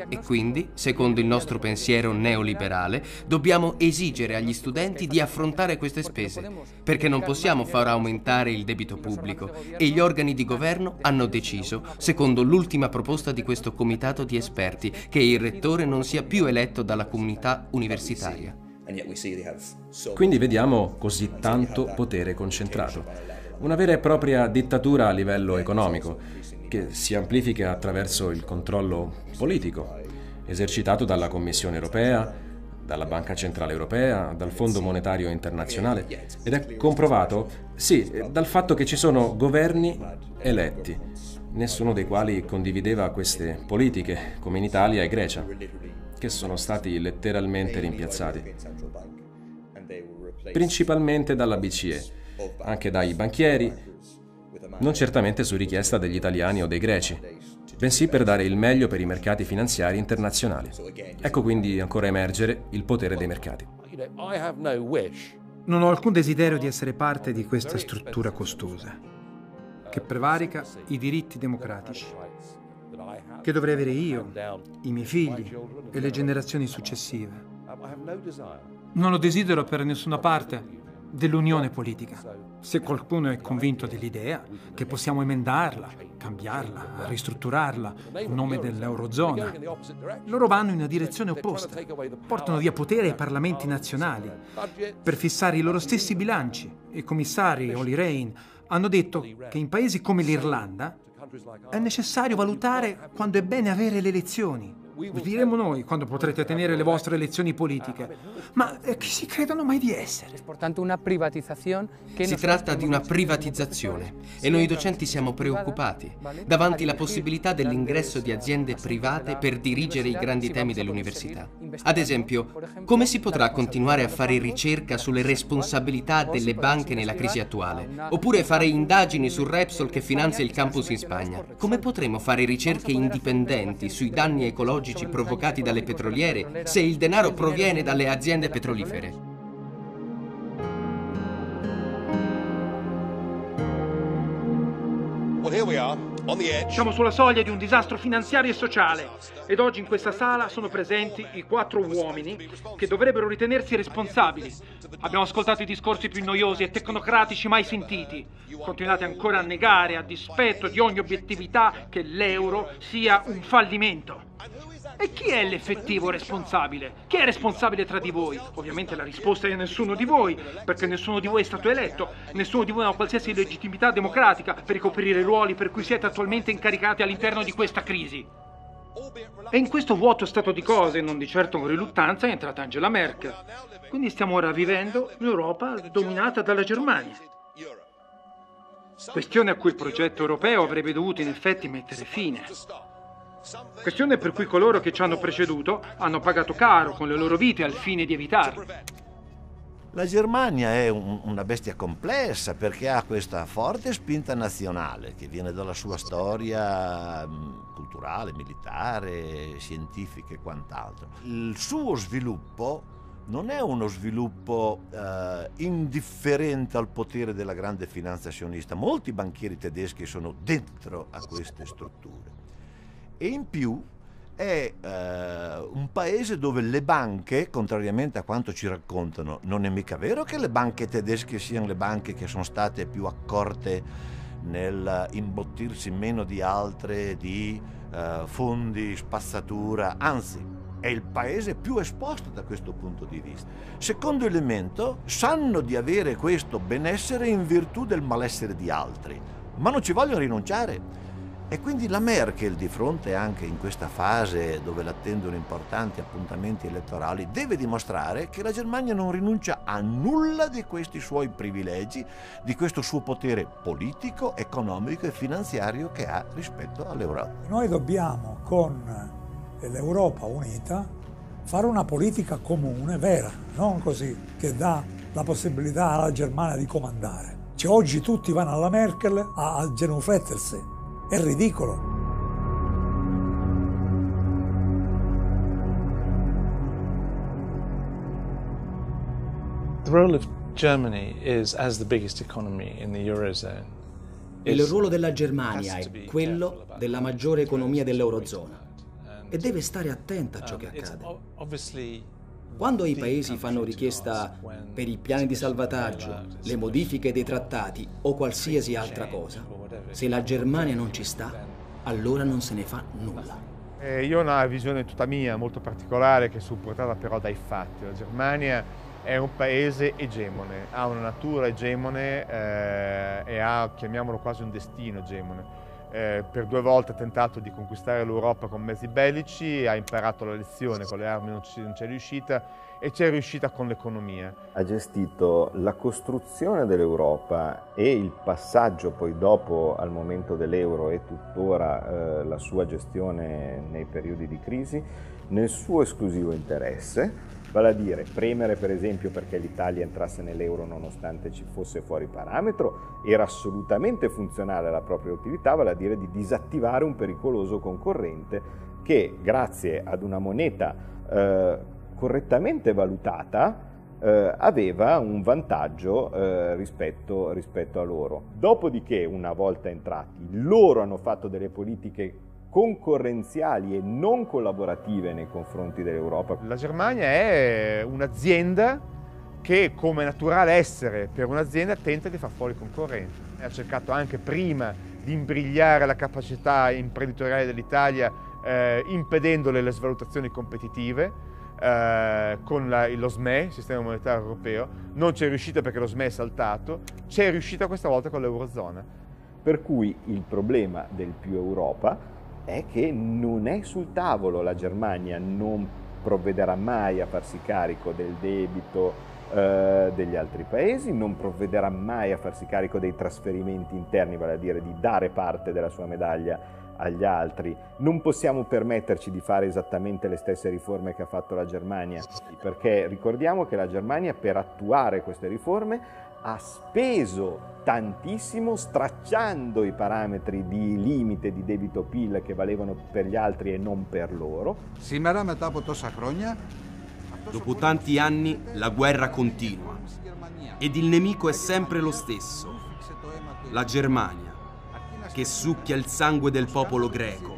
E quindi, secondo il nostro pensiero neoliberale, dobbiamo esigere agli studenti di affrontare queste spese, perché non possiamo far aumentare il debito pubblico e gli organi di governo hanno deciso, secondo l'ultima proposta di questo comitato di esperti, che il rettore non sia più eletto dalla comunità universitaria. Quindi vediamo così tanto potere concentrato. Una vera e propria dittatura a livello economico che si amplifica attraverso il controllo politico, esercitato dalla Commissione europea, dalla Banca Centrale Europea, dal Fondo Monetario Internazionale. Ed è comprovato, sì, dal fatto che ci sono governi eletti, nessuno dei quali condivideva queste politiche, come in Italia e Grecia, che sono stati letteralmente rimpiazzati, principalmente dalla BCE, anche dai banchieri, non certamente su richiesta degli italiani o dei greci. bensì per dare il meglio per i mercati finanziari internazionali. Ecco quindi ancora emergere il potere dei mercati. Non ho alcun desiderio di essere parte di questa struttura costosa, che prevarica i diritti democratici, che dovrei avere io, i miei figli e le generazioni successive. Non lo desidero per nessuna parte dell'unione politica. Se qualcuno è convinto dell'idea che possiamo emendarla, cambiarla, ristrutturarla in nome dell'Eurozona, loro vanno in una direzione opposta. Portano via potere ai parlamenti nazionali per fissare i loro stessi bilanci. I commissari Oli Rehn hanno detto che in paesi come l'Irlanda è necessario valutare quando è bene avere le elezioni vi diremo noi quando potrete tenere le vostre elezioni politiche. Ma eh, chi si credono mai di essere? Si tratta di una privatizzazione e noi docenti siamo preoccupati davanti alla possibilità dell'ingresso di aziende private per dirigere i grandi temi dell'università. Ad esempio, come si potrà continuare a fare ricerca sulle responsabilità delle banche nella crisi attuale? Oppure fare indagini sul Repsol che finanzia il campus in Spagna? Come potremo fare ricerche indipendenti sui danni ecologici ecologici provocati dalle petroliere se il denaro proviene dalle aziende petrolifere. Siamo sulla soglia di un disastro finanziario e sociale ed oggi in questa sala sono presenti i quattro uomini che dovrebbero ritenersi responsabili. Abbiamo ascoltato i discorsi più noiosi e tecnocratici mai sentiti. Continuate ancora a negare, a dispetto di ogni obiettività, che l'euro sia un fallimento. E chi è l'effettivo responsabile? Chi è responsabile tra di voi? Ovviamente la risposta è nessuno di voi, perché nessuno di voi è stato eletto, nessuno di voi ha qualsiasi legittimità democratica per ricoprire i ruoli per cui siete attualmente incaricati all'interno di questa crisi. E in questo vuoto stato di cose, non di certo con riluttanza, è entrata Angela Merkel. Quindi stiamo ora vivendo un'Europa dominata dalla Germania. Questione a cui il progetto europeo avrebbe dovuto in effetti mettere fine. Questione per cui coloro che ci hanno preceduto hanno pagato caro con le loro vite al fine di evitarlo. La Germania è un, una bestia complessa perché ha questa forte spinta nazionale che viene dalla sua storia mm, culturale, militare, scientifica e quant'altro. Il suo sviluppo non è uno sviluppo eh, indifferente al potere della grande finanza sionista. Molti banchieri tedeschi sono dentro a queste strutture e in più è eh, un paese dove le banche, contrariamente a quanto ci raccontano, non è mica vero che le banche tedesche siano le banche che sono state più accorte nel imbottirsi meno di altre di eh, fondi, spazzatura, anzi è il paese più esposto da questo punto di vista. Secondo elemento, sanno di avere questo benessere in virtù del malessere di altri, ma non ci vogliono rinunciare e quindi la Merkel, di fronte anche in questa fase dove l'attendono importanti appuntamenti elettorali, deve dimostrare che la Germania non rinuncia a nulla di questi suoi privilegi, di questo suo potere politico, economico e finanziario che ha rispetto all'Europa. Noi dobbiamo con l'Europa unita fare una politica comune, vera, non così, che dà la possibilità alla Germania di comandare. Cioè, oggi tutti vanno alla Merkel a, genuflettersi è ridicolo. The role of Germany is as the biggest economy in the Eurozone. Il ruolo della Germania è quello della maggiore economia dell'Eurozona e deve stare attenta a ciò che accade. Quando i paesi fanno richiesta per i piani di salvataggio, le modifiche dei trattati o qualsiasi altra cosa, se la Germania non ci sta, allora non se ne fa nulla. Eh, io ho una visione tutta mia, molto particolare, che è supportata però dai fatti. La Germania è un paese egemone, ha una natura egemone eh, e ha, chiamiamolo quasi un destino egemone. Eh, per due volte ha tentato di conquistare l'Europa con mezzi bellici, ha imparato la lezione, con le armi non ci, non ci è riuscita e ci è riuscita con l'economia. Ha gestito la costruzione dell'Europa e il passaggio poi dopo al momento dell'euro e tuttora eh, la sua gestione nei periodi di crisi nel suo esclusivo interesse vale a dire premere per esempio perché l'Italia entrasse nell'euro nonostante ci fosse fuori parametro, era assolutamente funzionale alla propria utilità, vale a dire di disattivare un pericoloso concorrente che grazie ad una moneta eh, correttamente valutata eh, aveva un vantaggio eh, rispetto, rispetto a loro. Dopodiché, una volta entrati, loro hanno fatto delle politiche concorrenziali e non collaborative nei confronti dell'Europa. La Germania è un'azienda che, come naturale essere per un'azienda, tenta di far fuori i concorrenti. Ha cercato anche prima di imbrigliare la capacità imprenditoriale dell'Italia eh, impedendole le svalutazioni competitive. Eh, con la, lo SME, il sistema monetario europeo, non c'è riuscita perché lo SME è saltato, c'è riuscita questa volta con l'Eurozona. Per cui il problema del più Europa è che non è sul tavolo, la Germania non provvederà mai a farsi carico del debito eh, degli altri paesi, non provvederà mai a farsi carico dei trasferimenti interni, vale a dire di dare parte della sua medaglia agli altri. Non possiamo permetterci di fare esattamente le stesse riforme che ha fatto la Germania, perché ricordiamo che la Germania per attuare queste riforme ha speso tantissimo stracciando i parametri di limite di debito PIL che valevano per gli altri e non per loro. Dopo tanti anni la guerra continua ed il nemico è sempre lo stesso, la Germania, che succhia il sangue del popolo greco.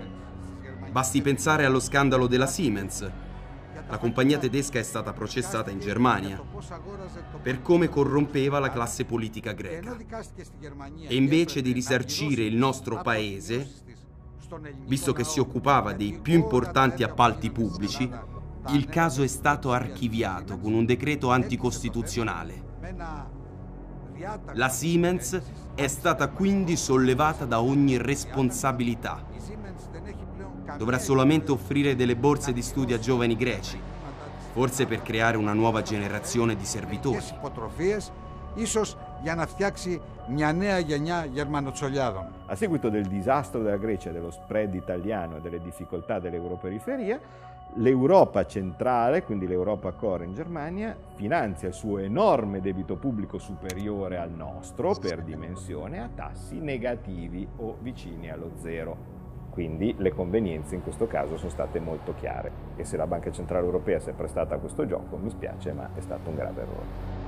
Basti pensare allo scandalo della Siemens, la compagnia tedesca è stata processata in Germania per come corrompeva la classe politica greca. E invece di risarcire il nostro paese, visto che si occupava dei più importanti appalti pubblici, il caso è stato archiviato con un decreto anticostituzionale. La Siemens è stata quindi sollevata da ogni responsabilità dovrà solamente offrire delle borse di studio a giovani greci, forse per creare una nuova generazione di servitori. A seguito del disastro della Grecia, dello spread italiano e delle difficoltà dell'europeriferia, l'Europa centrale, quindi l'Europa Core in Germania, finanzia il suo enorme debito pubblico superiore al nostro per dimensione a tassi negativi o vicini allo zero. Quindi le convenienze in questo caso sono state molto chiare e se la Banca Centrale Europea si è prestata a questo gioco mi spiace ma è stato un grave errore.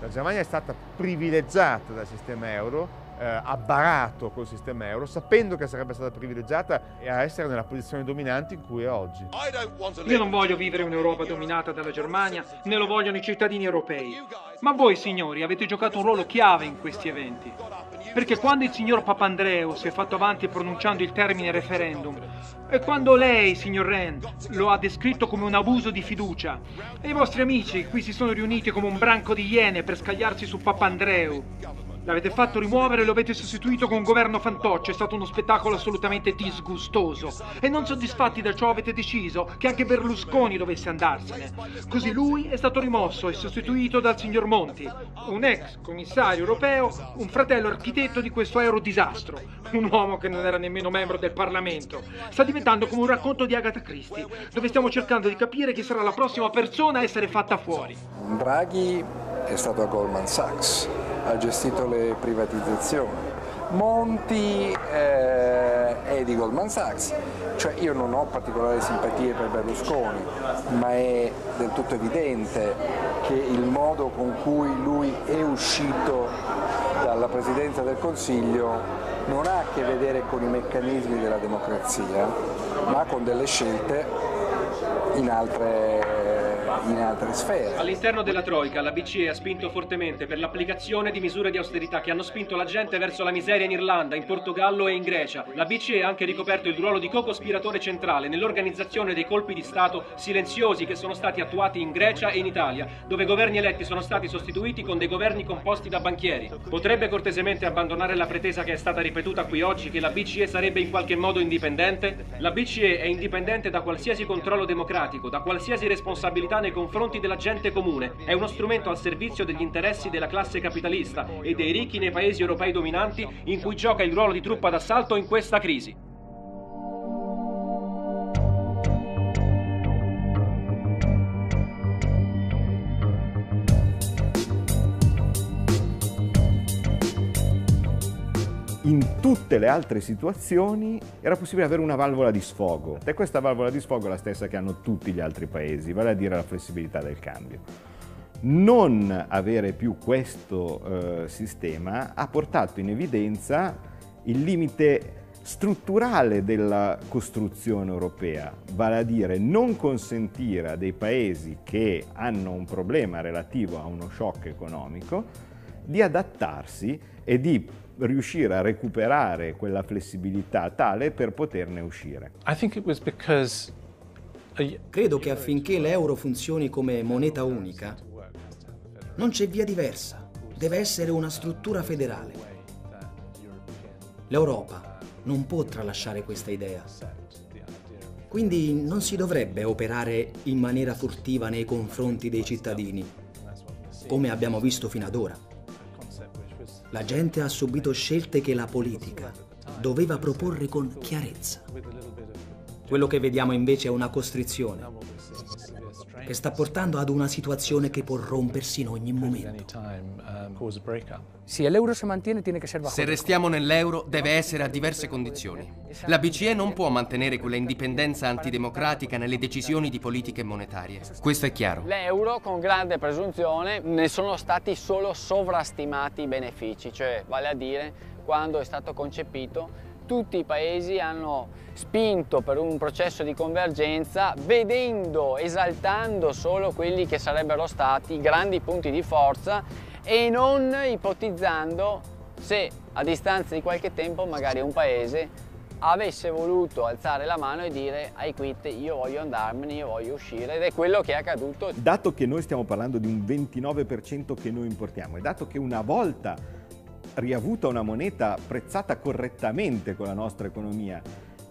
La Germania è stata privilegiata dal sistema euro, eh, ha barato col sistema euro, sapendo che sarebbe stata privilegiata e a essere nella posizione dominante in cui è oggi. Io non voglio vivere un'Europa dominata dalla Germania, né lo vogliono i cittadini europei. Ma voi, signori, avete giocato un ruolo chiave in questi eventi. Perché quando il signor Papandreou si è fatto avanti pronunciando il termine referendum, e quando lei, signor Ren, lo ha descritto come un abuso di fiducia, e i vostri amici qui si sono riuniti come un branco di iene per scagliarsi su Papandreou, L'avete fatto rimuovere e lo avete sostituito con un governo fantoccio. È stato uno spettacolo assolutamente disgustoso. E non soddisfatti da ciò avete deciso che anche Berlusconi dovesse andarsene. Così lui è stato rimosso e sostituito dal signor Monti, un ex commissario europeo, un fratello architetto di questo aerodisastro. Un uomo che non era nemmeno membro del Parlamento. Sta diventando come un racconto di Agatha Christie, dove stiamo cercando di capire chi sarà la prossima persona a essere fatta fuori. Draghi è stato a Goldman Sachs ha gestito le privatizzazioni. Monti eh, è di Goldman Sachs, cioè io non ho particolari simpatie per Berlusconi, ma è del tutto evidente che il modo con cui lui è uscito dalla Presidenza del Consiglio non ha a che vedere con i meccanismi della democrazia, ma con delle scelte in altre in altre sfere. All'interno della Troica la BCE ha spinto fortemente per l'applicazione di misure di austerità che hanno spinto la gente verso la miseria in Irlanda, in Portogallo e in Grecia. La BCE ha anche ricoperto il ruolo di co-cospiratore centrale nell'organizzazione dei colpi di Stato silenziosi che sono stati attuati in Grecia e in Italia, dove governi eletti sono stati sostituiti con dei governi composti da banchieri. Potrebbe cortesemente abbandonare la pretesa che è stata ripetuta qui oggi che la BCE sarebbe in qualche modo indipendente? La BCE è indipendente da qualsiasi controllo democratico, da qualsiasi responsabilità nei confronti della gente comune, è uno strumento al servizio degli interessi della classe capitalista e dei ricchi nei paesi europei dominanti in cui gioca il ruolo di truppa d'assalto in questa crisi. Tutte le altre situazioni era possibile avere una valvola di sfogo. E questa valvola di sfogo è la stessa che hanno tutti gli altri paesi, vale a dire la flessibilità del cambio. Non avere più questo eh, sistema ha portato in evidenza il limite strutturale della costruzione europea, vale a dire non consentire a dei paesi che hanno un problema relativo a uno shock economico di adattarsi e di riuscire a recuperare quella flessibilità tale per poterne uscire. Credo che affinché l'euro funzioni come moneta unica, non c'è via diversa, deve essere una struttura federale. L'Europa non può tralasciare questa idea. Quindi non si dovrebbe operare in maniera furtiva nei confronti dei cittadini, come abbiamo visto fino ad ora. La gente ha subito scelte che la politica doveva proporre con chiarezza. Quello che vediamo invece è una costrizione che sta portando ad una situazione che può rompersi in ogni momento. Se l'euro si mantiene, tiene che essere Se restiamo nell'euro, deve essere a diverse condizioni. La BCE non può mantenere quella indipendenza antidemocratica nelle decisioni di politiche monetarie. Questo è chiaro. L'euro, con grande presunzione, ne sono stati solo sovrastimati i benefici, cioè vale a dire quando è stato concepito tutti i paesi hanno spinto per un processo di convergenza vedendo, esaltando solo quelli che sarebbero stati i grandi punti di forza e non ipotizzando se a distanza di qualche tempo magari un paese avesse voluto alzare la mano e dire ai quit io voglio andarmene, io voglio uscire ed è quello che è accaduto. Dato che noi stiamo parlando di un 29% che noi importiamo e dato che una volta riavuta una moneta prezzata correttamente con la nostra economia,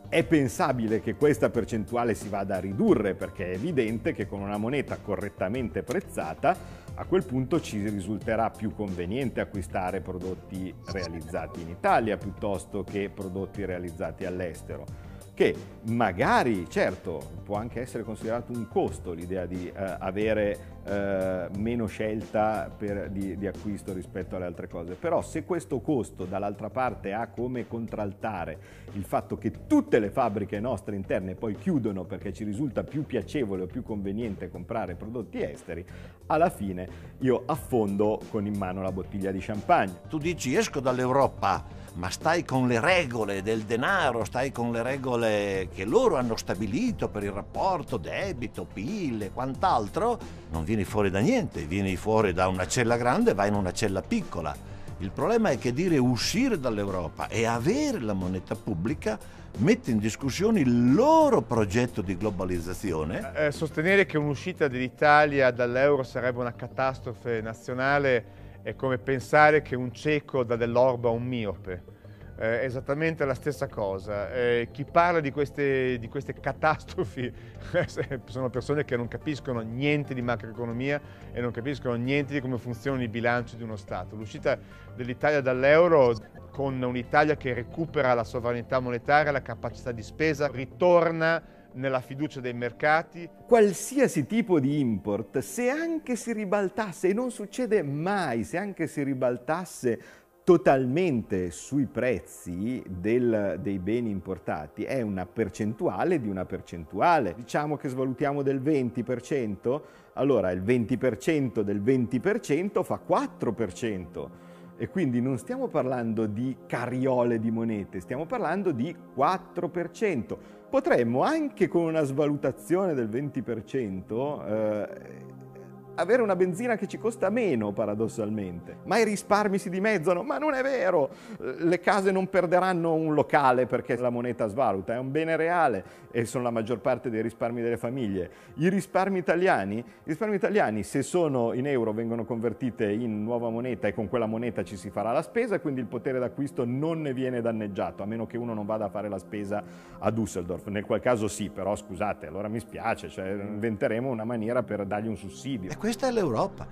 è pensabile che questa percentuale si vada a ridurre perché è evidente che con una moneta correttamente prezzata a quel punto ci risulterà più conveniente acquistare prodotti realizzati in Italia piuttosto che prodotti realizzati all'estero che magari, certo, può anche essere considerato un costo l'idea di eh, avere eh, meno scelta per, di, di, acquisto rispetto alle altre cose, però se questo costo dall'altra parte ha come contraltare il fatto che tutte le fabbriche nostre interne poi chiudono perché ci risulta più piacevole o più conveniente comprare prodotti esteri, alla fine io affondo con in mano la bottiglia di champagne. Tu dici esco dall'Europa ma stai con le regole del denaro, stai con le regole che loro hanno stabilito per il rapporto debito, PIL e quant'altro, non vieni fuori da niente, vieni fuori da una cella grande e vai in una cella piccola. Il problema è che dire uscire dall'Europa e avere la moneta pubblica mette in discussione il loro progetto di globalizzazione. Eh, sostenere che un'uscita dell'Italia dall'euro sarebbe una catastrofe nazionale è come pensare che un cieco dà dell'orba a un miope. Eh, esattamente la stessa cosa. Eh, chi parla di queste, di queste catastrofi sono persone che non capiscono niente di macroeconomia e non capiscono niente di come funzionano i bilanci di uno Stato. L'uscita dell'Italia dall'euro con un'Italia che recupera la sovranità monetaria, la capacità di spesa, ritorna nella fiducia dei mercati. Qualsiasi tipo di import, se anche si ribaltasse, e non succede mai, se anche si ribaltasse totalmente sui prezzi del, dei beni importati è una percentuale di una percentuale. Diciamo che svalutiamo del 20%, allora il 20% del 20% fa 4%. E quindi non stiamo parlando di carriole di monete, stiamo parlando di 4% potremmo anche con una svalutazione del 20% eh, avere una benzina che ci costa meno paradossalmente, ma i risparmi si dimezzano, ma non è vero, le case non perderanno un locale perché la moneta svaluta, è un bene reale e sono la maggior parte dei risparmi delle famiglie. I risparmi italiani, i risparmi italiani se sono in euro vengono convertite in nuova moneta e con quella moneta ci si farà la spesa quindi il potere d'acquisto non ne viene danneggiato, a meno che uno non vada a fare la spesa a Düsseldorf, nel qual caso sì, però scusate, allora mi spiace, cioè inventeremo una maniera per dargli un sussidio questa è l'Europa.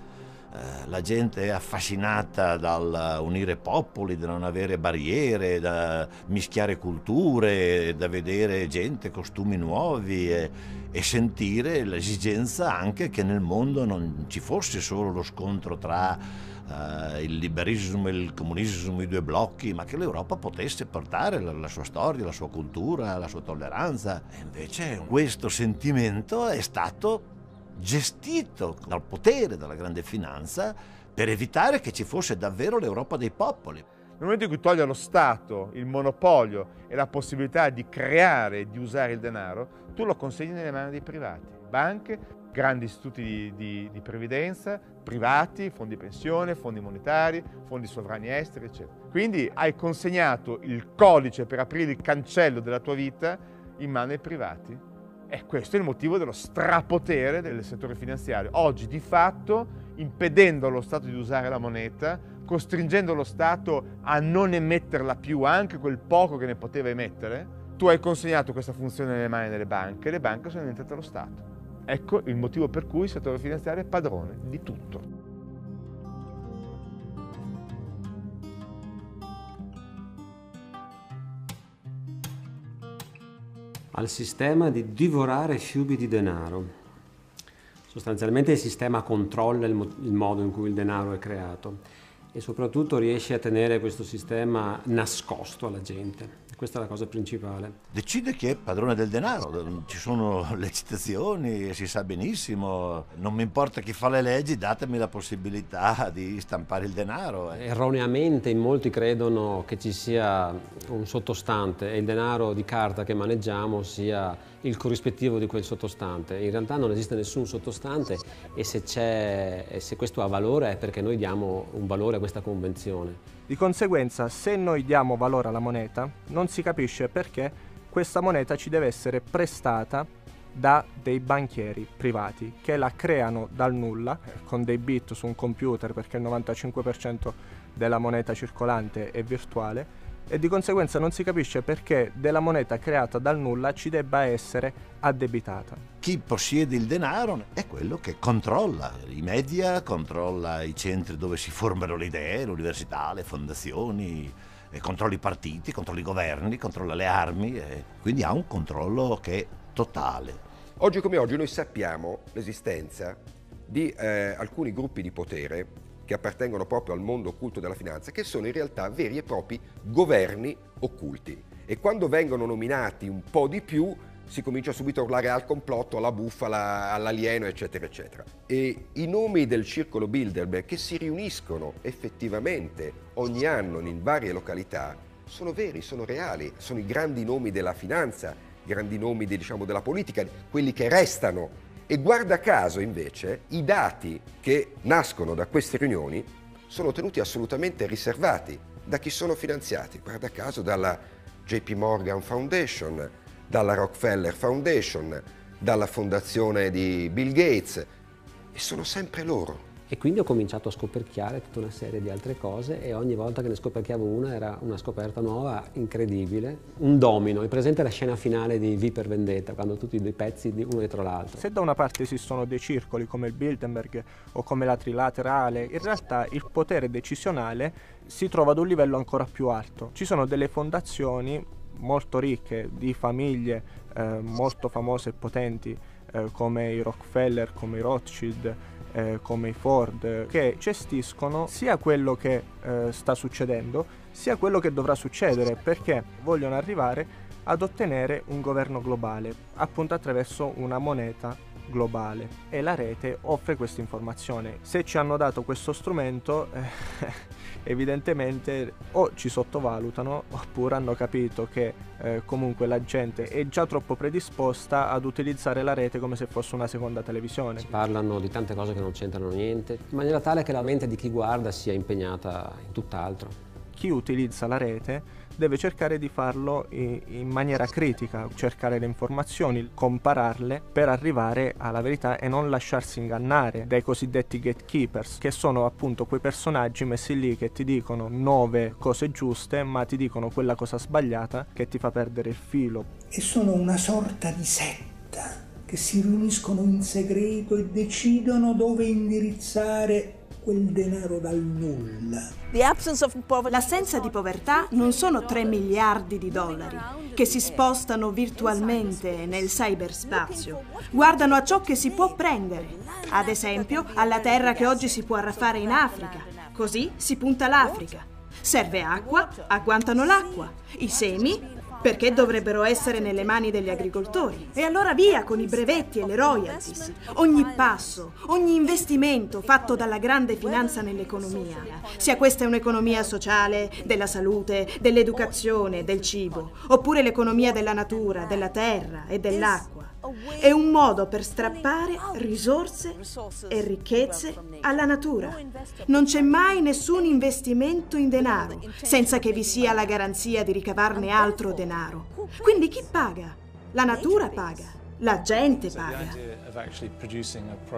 Eh, la gente è affascinata dal unire popoli, da non avere barriere, da mischiare culture, da vedere gente, costumi nuovi e, e sentire l'esigenza anche che nel mondo non ci fosse solo lo scontro tra eh, il liberismo e il comunismo, i due blocchi, ma che l'Europa potesse portare la, la sua storia, la sua cultura, la sua tolleranza. E invece questo sentimento è stato gestito dal potere, dalla grande finanza, per evitare che ci fosse davvero l'Europa dei popoli. Nel momento in cui toglie allo Stato il monopolio e la possibilità di creare e di usare il denaro, tu lo consegni nelle mani dei privati, banche, grandi istituti di, di, di previdenza, privati, fondi pensione, fondi monetari, fondi sovrani esteri, eccetera. Quindi hai consegnato il codice per aprire il cancello della tua vita in mano ai privati. E questo è il motivo dello strapotere del settore finanziario. Oggi, di fatto, impedendo allo Stato di usare la moneta, costringendo lo Stato a non emetterla più, anche quel poco che ne poteva emettere, tu hai consegnato questa funzione nelle mani delle banche e le banche sono diventate lo Stato. Ecco il motivo per cui il settore finanziario è padrone di tutto. Al sistema di divorare fiumi di denaro. Sostanzialmente il sistema controlla il, mo- il modo in cui il denaro è creato e soprattutto riesce a tenere questo sistema nascosto alla gente. Questa è la cosa principale. Decide chi è padrone del denaro, ci sono le citazioni, si sa benissimo, non mi importa chi fa le leggi, datemi la possibilità di stampare il denaro. Erroneamente in molti credono che ci sia un sottostante e il denaro di carta che maneggiamo sia il corrispettivo di quel sottostante. In realtà non esiste nessun sottostante e se, e se questo ha valore è perché noi diamo un valore a questa convenzione. Di conseguenza, se noi diamo valore alla moneta, non si capisce perché questa moneta ci deve essere prestata da dei banchieri privati che la creano dal nulla con dei bit su un computer perché il 95% della moneta circolante è virtuale e di conseguenza non si capisce perché della moneta creata dal nulla ci debba essere addebitata. Chi possiede il denaro è quello che controlla i media, controlla i centri dove si formano le idee, l'università, le fondazioni, controlla i partiti, controlla i governi, controlla le armi, quindi ha un controllo che è totale. Oggi come oggi noi sappiamo l'esistenza di eh, alcuni gruppi di potere che appartengono proprio al mondo occulto della finanza, che sono in realtà veri e propri governi occulti. E quando vengono nominati un po' di più, si comincia subito a urlare al complotto, alla bufala, all'alieno, eccetera, eccetera. E i nomi del circolo Bilderberg che si riuniscono effettivamente ogni anno in varie località sono veri, sono reali, sono i grandi nomi della finanza, i grandi nomi diciamo, della politica, quelli che restano e guarda caso invece i dati che nascono da queste riunioni sono tenuti assolutamente riservati da chi sono finanziati, guarda caso dalla JP Morgan Foundation, dalla Rockefeller Foundation, dalla fondazione di Bill Gates e sono sempre loro. E quindi ho cominciato a scoperchiare tutta una serie di altre cose e ogni volta che ne scoperchiavo una era una scoperta nuova, incredibile. Un domino, è presente la scena finale di V per Vendetta, quando tutti i pezzi di uno dietro l'altro. Se da una parte esistono dei circoli come il Bilderberg o come la trilaterale, in realtà il potere decisionale si trova ad un livello ancora più alto. Ci sono delle fondazioni molto ricche di famiglie eh, molto famose e potenti eh, come i Rockefeller, come i Rothschild, eh, come i Ford, che gestiscono sia quello che eh, sta succedendo, sia quello che dovrà succedere, perché vogliono arrivare ad ottenere un governo globale, appunto attraverso una moneta globale e la rete offre questa informazione. Se ci hanno dato questo strumento, eh, evidentemente o ci sottovalutano oppure hanno capito che eh, comunque la gente è già troppo predisposta ad utilizzare la rete come se fosse una seconda televisione. Si parlano di tante cose che non c'entrano niente, in maniera tale che la mente di chi guarda sia impegnata in tutt'altro. Chi utilizza la rete deve cercare di farlo in maniera critica, cercare le informazioni, compararle per arrivare alla verità e non lasciarsi ingannare dai cosiddetti gatekeepers, che sono appunto quei personaggi messi lì che ti dicono nove cose giuste, ma ti dicono quella cosa sbagliata che ti fa perdere il filo. E sono una sorta di setta che si riuniscono in segreto e decidono dove indirizzare quel denaro dal nulla. L'assenza di povertà non sono 3 miliardi di dollari che si spostano virtualmente nel cyberspazio. Guardano a ciò che si può prendere, ad esempio alla terra che oggi si può arraffare in Africa, Così si punta l'Africa. Serve acqua, agguantano l'acqua. I semi, perché dovrebbero essere nelle mani degli agricoltori. E allora via con i brevetti e le royalties. Ogni passo, ogni investimento fatto dalla grande finanza nell'economia, sia questa un'economia sociale, della salute, dell'educazione, del cibo, oppure l'economia della natura, della terra e dell'acqua, è un modo per strappare risorse e ricchezze alla natura. Non c'è mai nessun investimento in denaro senza che vi sia la garanzia di ricavarne altro denaro. Quindi chi paga? La natura paga. La gente paga.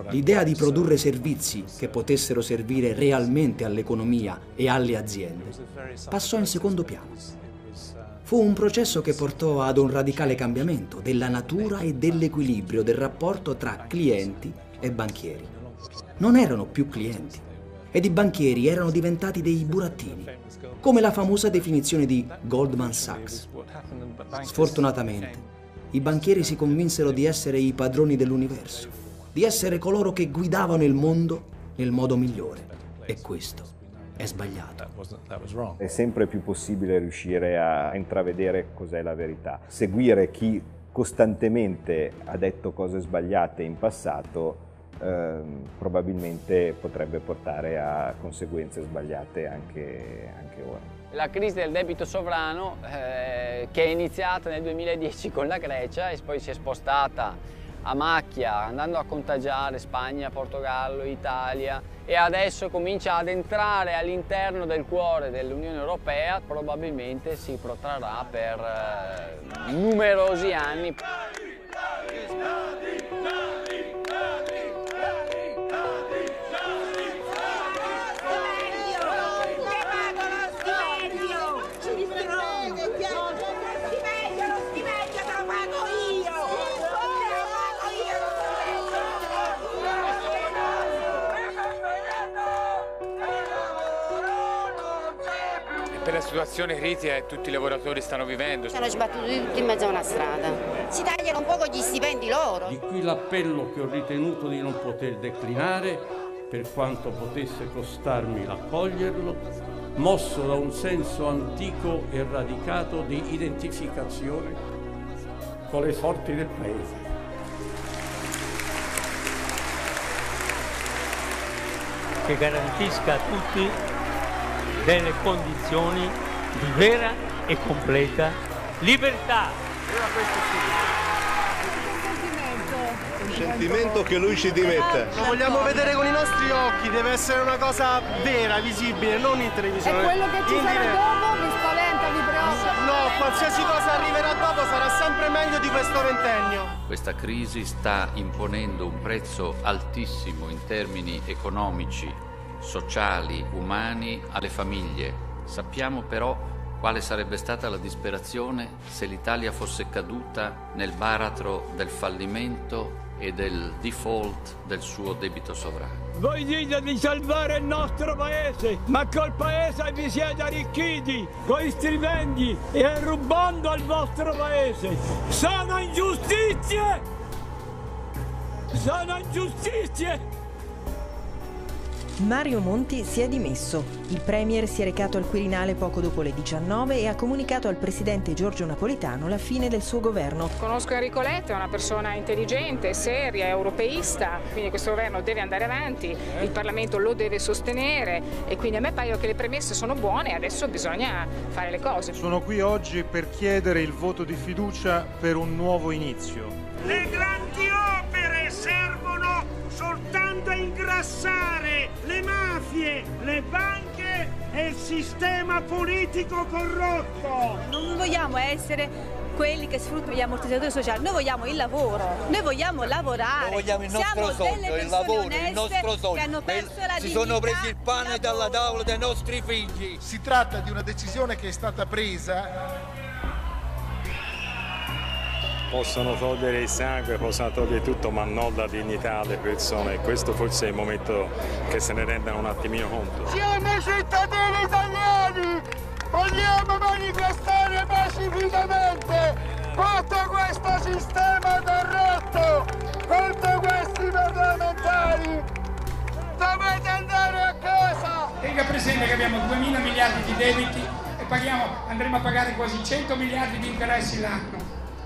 L'idea di produrre servizi che potessero servire realmente all'economia e alle aziende passò in secondo piano. Fu un processo che portò ad un radicale cambiamento della natura e dell'equilibrio del rapporto tra clienti e banchieri. Non erano più clienti ed i banchieri erano diventati dei burattini, come la famosa definizione di Goldman Sachs. Sfortunatamente, i banchieri si convinsero di essere i padroni dell'universo, di essere coloro che guidavano il mondo nel modo migliore. E questo è sbagliato. È sempre più possibile riuscire a intravedere cos'è la verità. Seguire chi costantemente ha detto cose sbagliate in passato eh, probabilmente potrebbe portare a conseguenze sbagliate anche, anche ora. La crisi del debito sovrano eh, che è iniziata nel 2010 con la Grecia e poi si è spostata a macchia andando a contagiare Spagna, Portogallo, Italia e adesso comincia ad entrare all'interno del cuore dell'Unione Europea, probabilmente si protrarrà per eh, numerosi anni. Situazione critica che tutti i lavoratori stanno vivendo. Sono sbattuti tutti in mezzo a una strada. Si tagliano un poco gli stipendi loro. Di qui l'appello che ho ritenuto di non poter declinare, per quanto potesse costarmi l'accoglierlo, mosso da un senso antico e radicato di identificazione con le sorti del Paese. Che garantisca a tutti delle condizioni di vera e completa libertà. Un sentimento che lui si dimette. Lo vogliamo vedere con i nostri occhi, deve essere una cosa vera, visibile, non in televisione. E quello che ci sarà dopo mi spaventa, vi preoccupa. No, qualsiasi cosa arriverà dopo sarà sempre meglio di questo ventennio. Questa crisi sta imponendo un prezzo altissimo in termini economici, sociali, umani alle famiglie. Sappiamo però quale sarebbe stata la disperazione se l'Italia fosse caduta nel baratro del fallimento e del default del suo debito sovrano. Voi dite di salvare il nostro paese, ma col paese vi siete arricchiti con gli stipendi e rubando al vostro paese. Sono ingiustizie! Sono ingiustizie! Mario Monti si è dimesso. Il Premier si è recato al Quirinale poco dopo le 19 e ha comunicato al Presidente Giorgio Napolitano la fine del suo governo. Conosco Enrico Letta, è una persona intelligente, seria, europeista, quindi questo governo deve andare avanti, il Parlamento lo deve sostenere e quindi a me pare che le premesse sono buone e adesso bisogna fare le cose. Sono qui oggi per chiedere il voto di fiducia per un nuovo inizio. Le grandi opere servono soltanto a ingrassare le mafie, le banche e il sistema politico corrotto. Non vogliamo essere quelli che sfruttano gli ammortizzatori sociali, noi vogliamo il lavoro, noi vogliamo lavorare. Noi vogliamo il nostro soldo, il lavoro, il nostro soldo. Che hanno perso la si sono presi il pane dalla tavola dei nostri figli. Si tratta di una decisione che è stata presa possono togliere il sangue, possono togliere tutto, ma non la dignità alle persone. Questo forse è il momento che se ne rendano un attimino conto. Siamo cittadini italiani, vogliamo manifestare pacificamente contro questo sistema corrotto, contro questi parlamentari. Dovete andare a casa! presente che abbiamo 2 mila miliardi di debiti e paghiamo, andremo a pagare quasi 100 miliardi di interessi l'anno.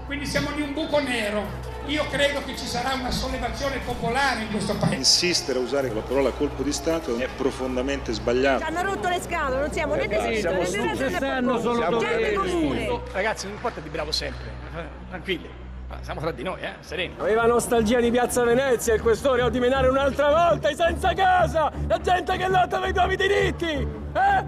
Quindi siamo in un buco nero. Io credo che ci sarà una sollevazione popolare in questo paese. Insistere a usare la parola colpo di Stato è profondamente sbagliato. Ci hanno rotto le scatole, non siamo né di sinistra né destra né solo gente comune. Ragazzi, non importa di bravo sempre, tranquilli. Siamo tra di noi, eh, sereni. Aveva nostalgia di Piazza Venezia il questore o di menare un'altra volta i senza casa! La gente che lotta per i propri diritti! Eh?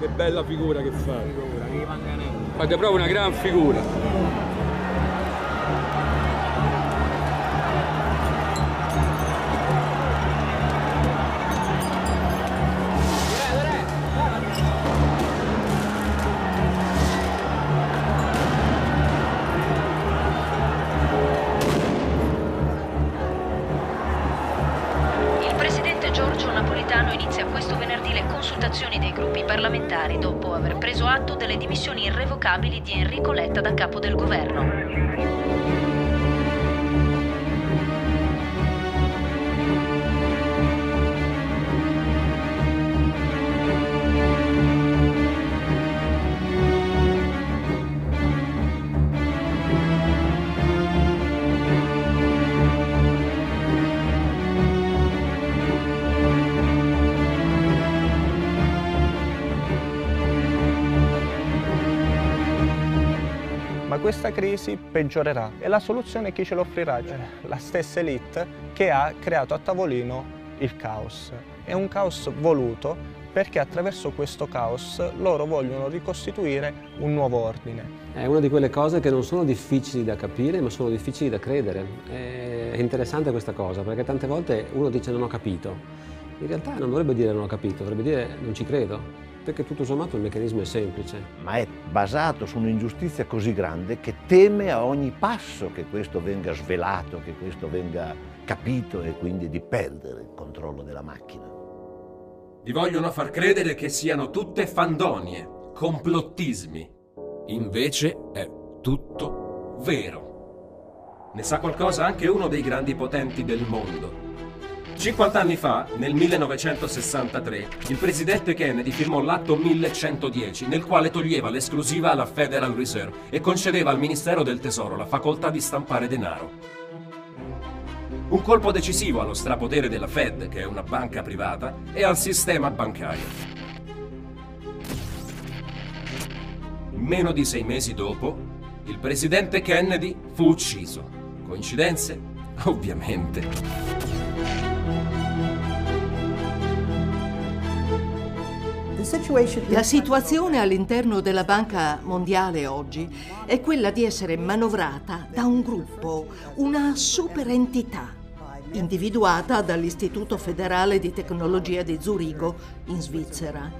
Che bella figura che fa! Figura, che Fate proprio una gran figura! Di Enrico Letta da capo del questa crisi peggiorerà e la soluzione chi ce l'offrirà? Cioè, la stessa elite che ha creato a tavolino il caos. È un caos voluto perché attraverso questo caos loro vogliono ricostituire un nuovo ordine. È una di quelle cose che non sono difficili da capire ma sono difficili da credere. È interessante questa cosa perché tante volte uno dice non ho capito. In realtà non dovrebbe dire non ho capito, dovrebbe dire non ci credo perché tutto sommato il meccanismo è semplice. Ma è basato su un'ingiustizia così grande che teme a ogni passo che questo venga svelato, che questo venga capito e quindi di perdere il controllo della macchina. Vi vogliono far credere che siano tutte fandonie, complottismi. Invece è tutto vero. Ne sa qualcosa anche uno dei grandi potenti del mondo, 50 anni fa, nel 1963, il presidente Kennedy firmò l'atto 1110, nel quale toglieva l'esclusiva alla Federal Reserve e concedeva al Ministero del Tesoro la facoltà di stampare denaro. Un colpo decisivo allo strapotere della Fed, che è una banca privata, e al sistema bancario. Meno di sei mesi dopo, il presidente Kennedy fu ucciso. Coincidenze? Ovviamente. La situazione all'interno della Banca Mondiale oggi è quella di essere manovrata da un gruppo, una super entità, individuata dall'Istituto federale di tecnologia di Zurigo, in Svizzera.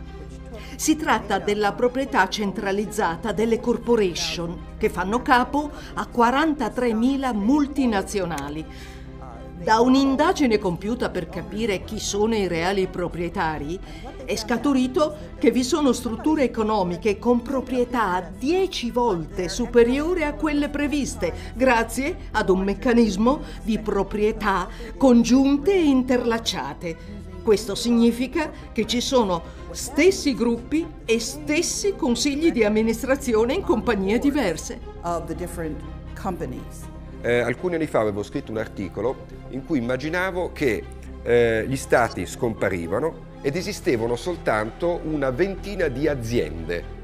Si tratta della proprietà centralizzata delle corporation che fanno capo a 43.000 multinazionali da un'indagine compiuta per capire chi sono i reali proprietari, è scaturito che vi sono strutture economiche con proprietà 10 volte superiore a quelle previste, grazie ad un meccanismo di proprietà congiunte e interlacciate. Questo significa che ci sono stessi gruppi e stessi consigli di amministrazione in compagnie diverse. Eh, alcuni anni fa avevo scritto un articolo in cui immaginavo che eh, gli stati scomparivano ed esistevano soltanto una ventina di aziende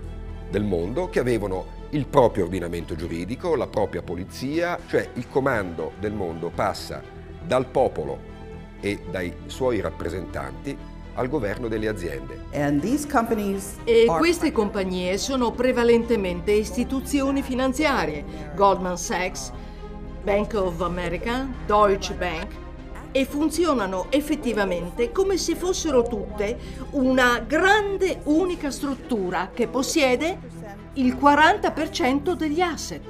del mondo che avevano il proprio ordinamento giuridico, la propria polizia, cioè il comando del mondo passa dal popolo e dai suoi rappresentanti al governo delle aziende. E queste compagnie sono prevalentemente istituzioni finanziarie, Goldman Sachs, Bank of America, Deutsche Bank, e funzionano effettivamente come se fossero tutte una grande unica struttura che possiede il 40% degli asset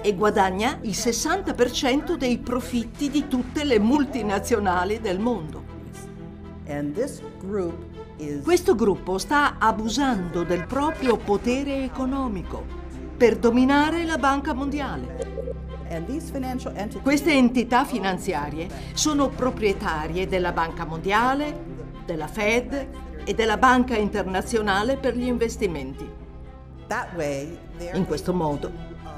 e guadagna il 60% dei profitti di tutte le multinazionali del mondo. Questo gruppo sta abusando del proprio potere economico per dominare la banca mondiale. Queste entità finanziarie sono proprietarie della Banca Mondiale, della Fed e della Banca Internazionale per gli investimenti. In questo modo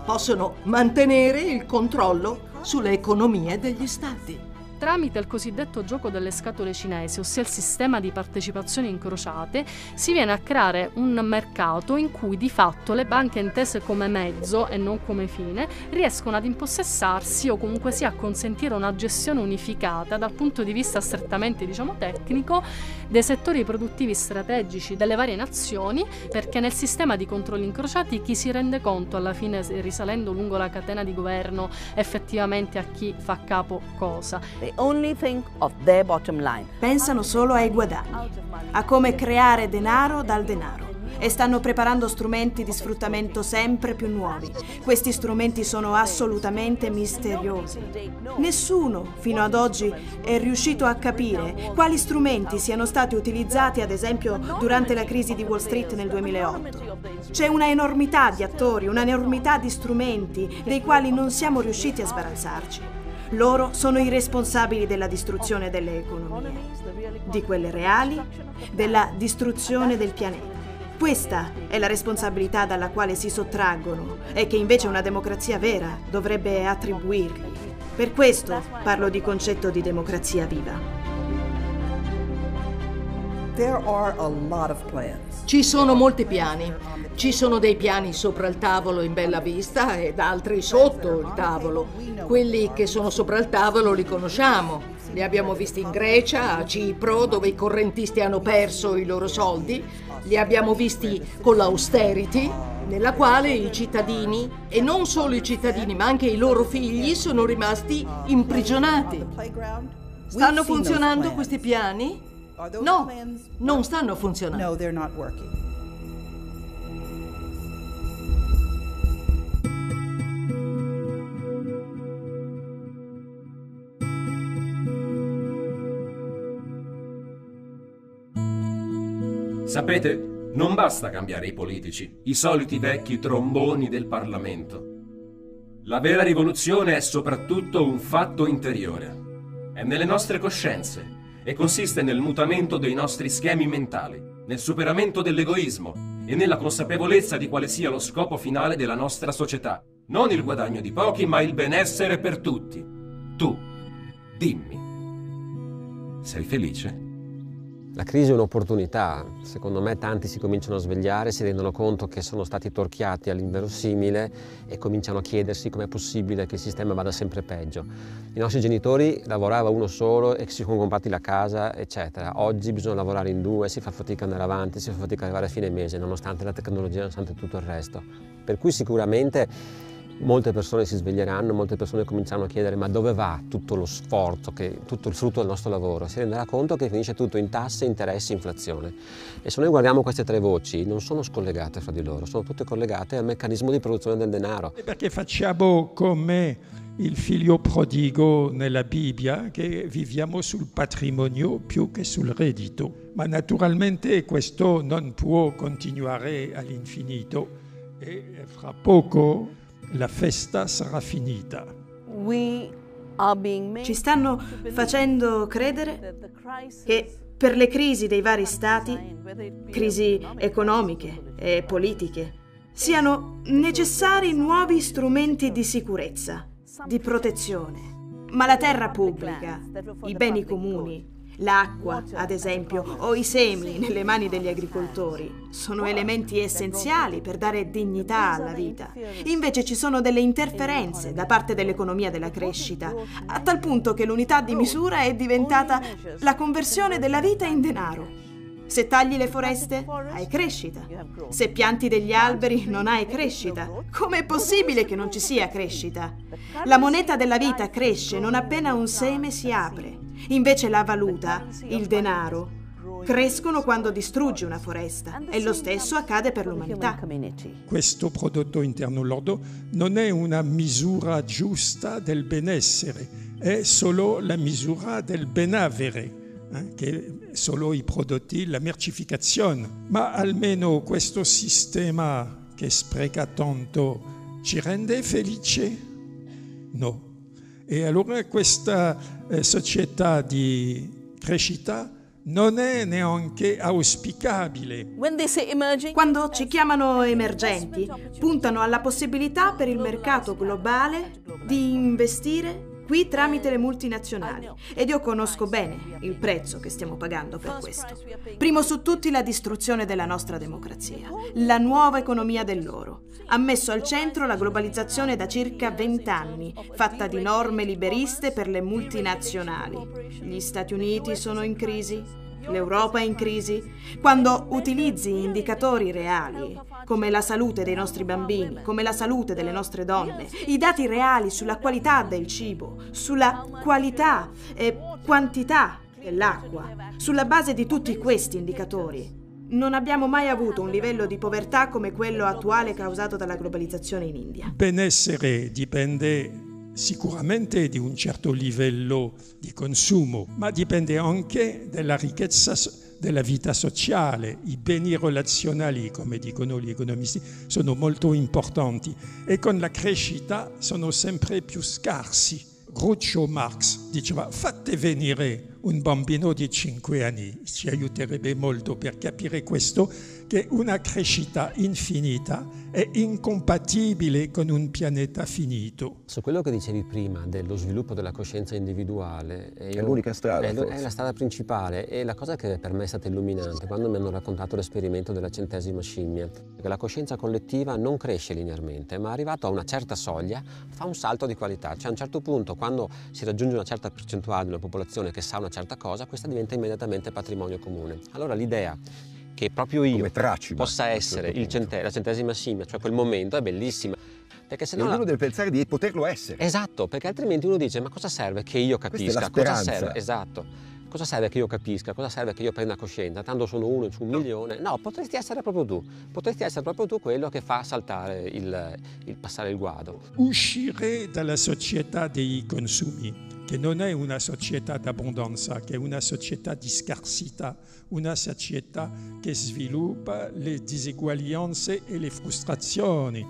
possono mantenere il controllo sulle economie degli stati tramite il cosiddetto gioco delle scatole cinesi, ossia il sistema di partecipazioni incrociate, si viene a creare un mercato in cui di fatto le banche intese come mezzo e non come fine riescono ad impossessarsi o comunque sia a consentire una gestione unificata dal punto di vista strettamente diciamo tecnico dei settori produttivi strategici delle varie nazioni, perché nel sistema di controlli incrociati chi si rende conto alla fine risalendo lungo la catena di governo effettivamente a chi fa capo cosa Pensano solo ai guadagni, a come creare denaro dal denaro e stanno preparando strumenti di sfruttamento sempre più nuovi. Questi strumenti sono assolutamente misteriosi. Nessuno fino ad oggi è riuscito a capire quali strumenti siano stati utilizzati ad esempio durante la crisi di Wall Street nel 2008. C'è una enormità di attori, una enormità di strumenti dei quali non siamo riusciti a sbarazzarci. Loro sono i responsabili della distruzione delle economie, di quelle reali, della distruzione del pianeta. Questa è la responsabilità dalla quale si sottraggono e che invece una democrazia vera dovrebbe attribuirgli. Per questo parlo di concetto di democrazia viva. Ci sono molti piani. Ci sono dei piani sopra il tavolo in bella vista ed altri sotto il tavolo. Quelli che sono sopra il tavolo li conosciamo. Li abbiamo visti in Grecia, a Cipro, dove i correntisti hanno perso i loro soldi. Li abbiamo visti con l'austerity, nella quale i cittadini, e non solo i cittadini, ma anche i loro figli, sono rimasti imprigionati. Stanno funzionando questi piani? No, non stanno funzionando. No, they're not working. Sapete, non basta cambiare i politici, i soliti vecchi tromboni del Parlamento. La vera rivoluzione è soprattutto un fatto interiore. È nelle nostre coscienze, e consiste nel mutamento dei nostri schemi mentali, nel superamento dell'egoismo e nella consapevolezza di quale sia lo scopo finale della nostra società. Non il guadagno di pochi, ma il benessere per tutti. Tu, dimmi, sei felice? La crisi è un'opportunità, secondo me tanti si cominciano a svegliare, si rendono conto che sono stati torchiati all'inverosimile e cominciano a chiedersi com'è possibile che il sistema vada sempre peggio. I nostri genitori lavoravano uno solo e si sono comprati la casa, eccetera. Oggi bisogna lavorare in due, si fa fatica andare avanti, si fa fatica arrivare a fine mese, nonostante la tecnologia, nonostante tutto il resto. Per cui sicuramente molte persone si sveglieranno, molte persone cominceranno a chiedere ma dove va tutto lo sforzo, che, tutto il frutto del nostro lavoro? Si renderà conto che finisce tutto in tasse, interessi, inflazione. E se noi guardiamo queste tre voci non sono scollegate fra di loro, sono tutte collegate al meccanismo di produzione del denaro. Perché facciamo come il figlio prodigo nella Bibbia, che viviamo sul patrimonio più che sul reddito. Ma naturalmente questo non può continuare all'infinito e fra poco la festa sarà finita. Ci stanno facendo credere che per le crisi dei vari stati, crisi economiche e politiche, siano necessari nuovi strumenti di sicurezza, di protezione. Ma la terra pubblica, i beni comuni, L'acqua, ad esempio, o i semi nelle mani degli agricoltori sono elementi essenziali per dare dignità alla vita. Invece ci sono delle interferenze da parte dell'economia della crescita, a tal punto che l'unità di misura è diventata la conversione della vita in denaro. Se tagli le foreste, hai crescita. Se pianti degli alberi, non hai crescita. Com'è possibile che non ci sia crescita? La moneta della vita cresce non appena un seme si apre. Invece la valuta, il denaro, crescono quando distruggi una foresta e lo stesso accade per l'umanità. Questo prodotto interno lordo non è una misura giusta del benessere, è solo la misura del benavere, eh, che solo i prodotti, la mercificazione. Ma almeno questo sistema che spreca tanto ci rende felice? No. E allora questa eh, società di crescita non è neanche auspicabile. Quando ci chiamano emergenti, puntano alla possibilità per il mercato globale di investire qui tramite le multinazionali ed io conosco bene il prezzo che stiamo pagando per questo. Primo su tutti la distruzione della nostra democrazia, la nuova economia dell'oro. Ha messo al centro la globalizzazione da circa 20 anni, fatta di norme liberiste per le multinazionali. Gli Stati Uniti sono in crisi, l'Europa è in crisi. Quando utilizzi indicatori reali come la salute dei nostri bambini, come la salute delle nostre donne, i dati reali sulla qualità del cibo, sulla qualità e quantità dell'acqua, sulla base di tutti questi indicatori. Non abbiamo mai avuto un livello di povertà come quello attuale causato dalla globalizzazione in India. Benessere dipende sicuramente di un certo livello di consumo, ma dipende anche dalla ricchezza della vita sociale. I beni relazionali, come dicono gli economisti, sono molto importanti e con la crescita sono sempre più scarsi. Groucho Marx diceva fate venire un bambino di 5 anni, ci aiuterebbe molto per capire questo che una crescita infinita è incompatibile con un pianeta finito. Su quello che dicevi prima dello sviluppo della coscienza individuale... È l'unica strada, è, forse. è la strada principale e la cosa che per me è stata illuminante quando mi hanno raccontato l'esperimento della centesima scimmia, che la coscienza collettiva non cresce linearmente, ma arrivato a una certa soglia fa un salto di qualità. Cioè a un certo punto, quando si raggiunge una certa percentuale di una popolazione che sa una certa cosa, questa diventa immediatamente patrimonio comune. Allora l'idea che proprio io possa essere il cente- la centesima scimmia, cioè quel momento, è bellissima. Perché se no ognuno la- deve pensare di poterlo essere. Esatto, perché altrimenti uno dice ma cosa serve che io Questa è capisca? la cosa speranza. serve? Esatto. Cosa serve che io capisca? Cosa serve che io prenda coscienza? Tanto sono uno su un milione. No, potresti essere proprio tu. Potresti essere proprio tu quello che fa saltare il, il passare il guado. Uscire dalla società dei consumi, che non è una società d'abbondanza, che è una società di scarsità, una società che sviluppa le diseguaglianze e le frustrazioni.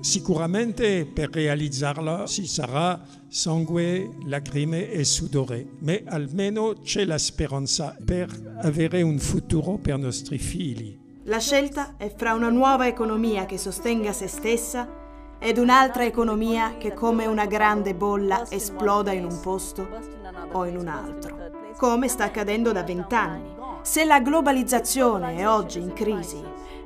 Sicuramente per realizzarla ci sarà sangue, lacrime e sudore, ma almeno c'è la speranza per avere un futuro per i nostri figli. La scelta è fra una nuova economia che sostenga se stessa ed un'altra economia che come una grande bolla esploda in un posto o in un altro, come sta accadendo da vent'anni. Se la globalizzazione è oggi in crisi,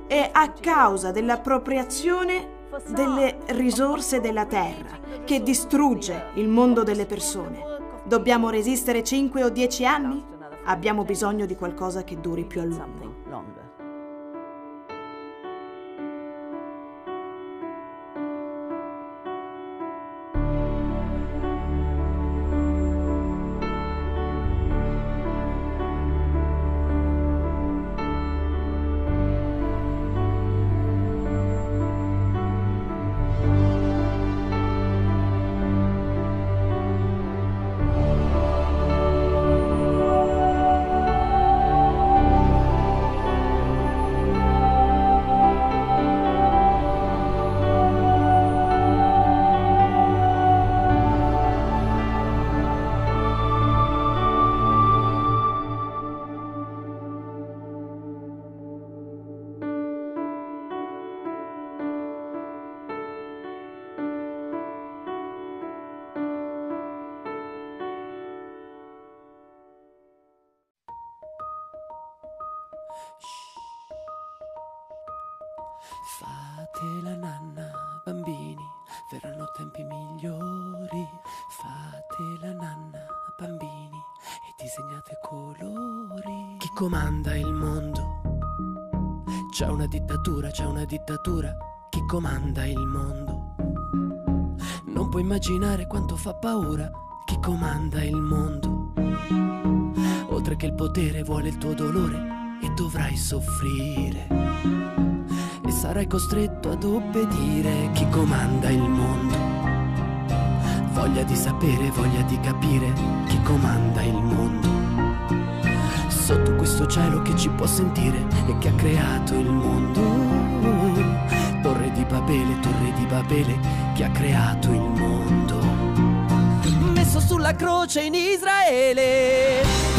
è a causa dell'appropriazione delle risorse della terra che distrugge il mondo delle persone. Dobbiamo resistere 5 o 10 anni? Abbiamo bisogno di qualcosa che duri più a lungo. Fate la nanna, bambini, verranno tempi migliori. Fate la nanna, bambini, e disegnate colori. Chi comanda il mondo? C'è una dittatura, c'è una dittatura. Chi comanda il mondo? Non puoi immaginare quanto fa paura chi comanda il mondo. Oltre che il potere vuole il tuo dolore e dovrai soffrire sarai costretto ad obbedire chi comanda il mondo. Voglia di sapere, voglia di capire chi comanda il mondo. Sotto questo cielo che ci può sentire e che ha creato il mondo. Torre di Babele, torre di Babele, che ha creato il mondo. Messo sulla croce in Israele.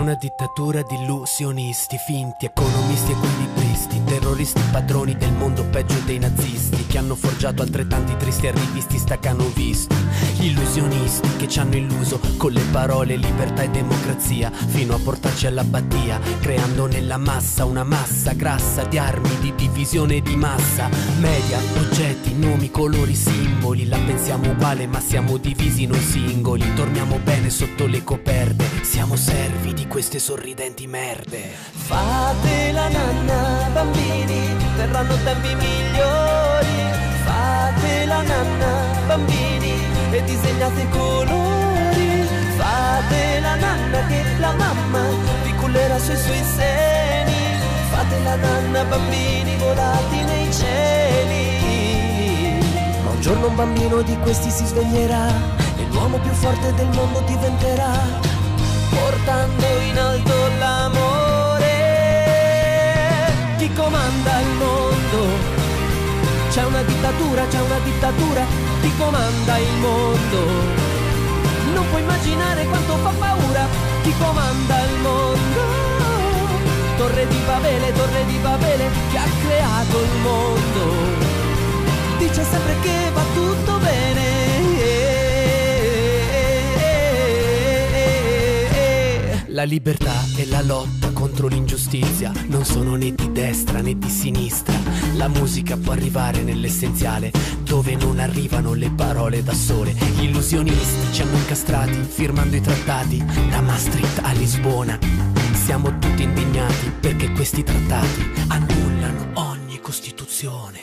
Una dittatura di illusionisti, finti, economisti e terroristi padroni del mondo peggio dei nazisti, che hanno forgiato altrettanti tristi arrivisti staccanovisti, illusionisti che ci hanno illuso con le parole libertà e democrazia, fino a portarci all'abbattia, creando nella massa una massa grassa di armi di divisione di massa, media, oggetti, nomi, colori, simboli, la pensiamo uguale ma siamo divisi noi singoli, dormiamo bene sotto le coperte, siamo servi di queste sorridenti merde. Fate la nanna, bambini, verranno tempi migliori. Fate la nanna, bambini, e disegnate colori. Fate la nanna che la mamma vi cullerà sui suoi seni. Fate la nanna, bambini, volati nei cieli. Ma un giorno un bambino di questi si sveglierà e l'uomo più forte del mondo diventerà portando in alto Chi comanda il mondo? C'è una dittatura, c'è una dittatura, chi comanda il mondo? Non puoi immaginare quanto fa paura chi comanda il mondo. Torre di Babele, torre di Babele, che ha creato il mondo. Dice sempre che va tutto bene. La libertà e la lotta contro l'ingiustizia non sono né di destra né di sinistra. La musica può arrivare nell'essenziale, dove non arrivano le parole da sole. Gli illusionisti ci hanno incastrati, firmando i trattati, da Maastricht a Lisbona. Siamo tutti indignati perché questi trattati annullano ogni Costituzione.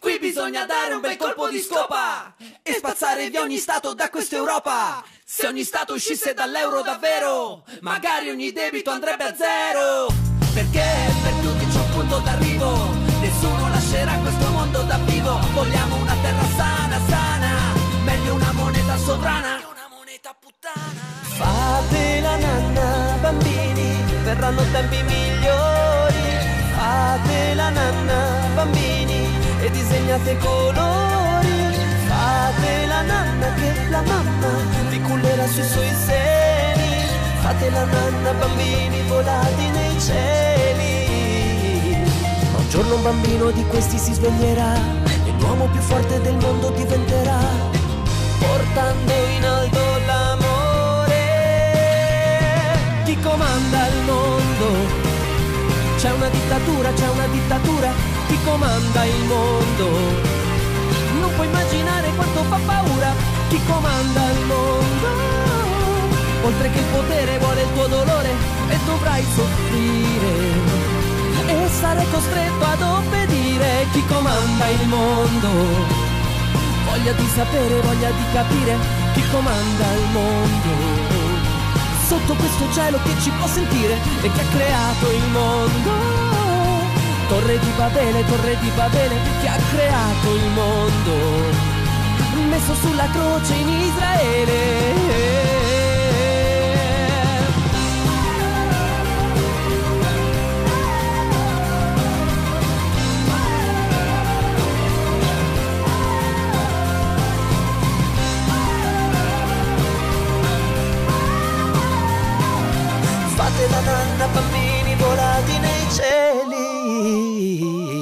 Qui bisogna dare un bel colpo di scopa e spazzare via ogni stato da questa Europa. Se ogni stato uscisse dall'euro davvero, magari ogni debito andrebbe a zero. Perché per tutti c'è un punto d'arrivo, nessuno lascerà questo mondo da vivo. Vogliamo una terra sana, sana, meglio una moneta sovrana. Fate la nanna, bambini, verranno tempi migliori. Fate la nanna, bambini, e disegnate colori. Fate la nanna che la mamma vi cullerà sui suoi seni. Fate la nanna, bambini volati nei cieli. Ma un giorno un bambino di questi si sveglierà e l'uomo più forte del mondo diventerà, portando in alto l'amore. Chi comanda il mondo? C'è una dittatura, c'è una dittatura, chi comanda il mondo? Puoi immaginare quanto fa paura chi comanda il mondo. Oltre che il potere vuole il tuo dolore e dovrai soffrire. E sarai costretto ad obbedire chi comanda il mondo. Voglia di sapere, voglia di capire chi comanda il mondo sotto questo cielo che ci può sentire e che ha creato il mondo. Torre di Babele, torre di Babele che ha creato il mondo, messo sulla croce in Israele. Fate la nanna bambini volati nei cieli me.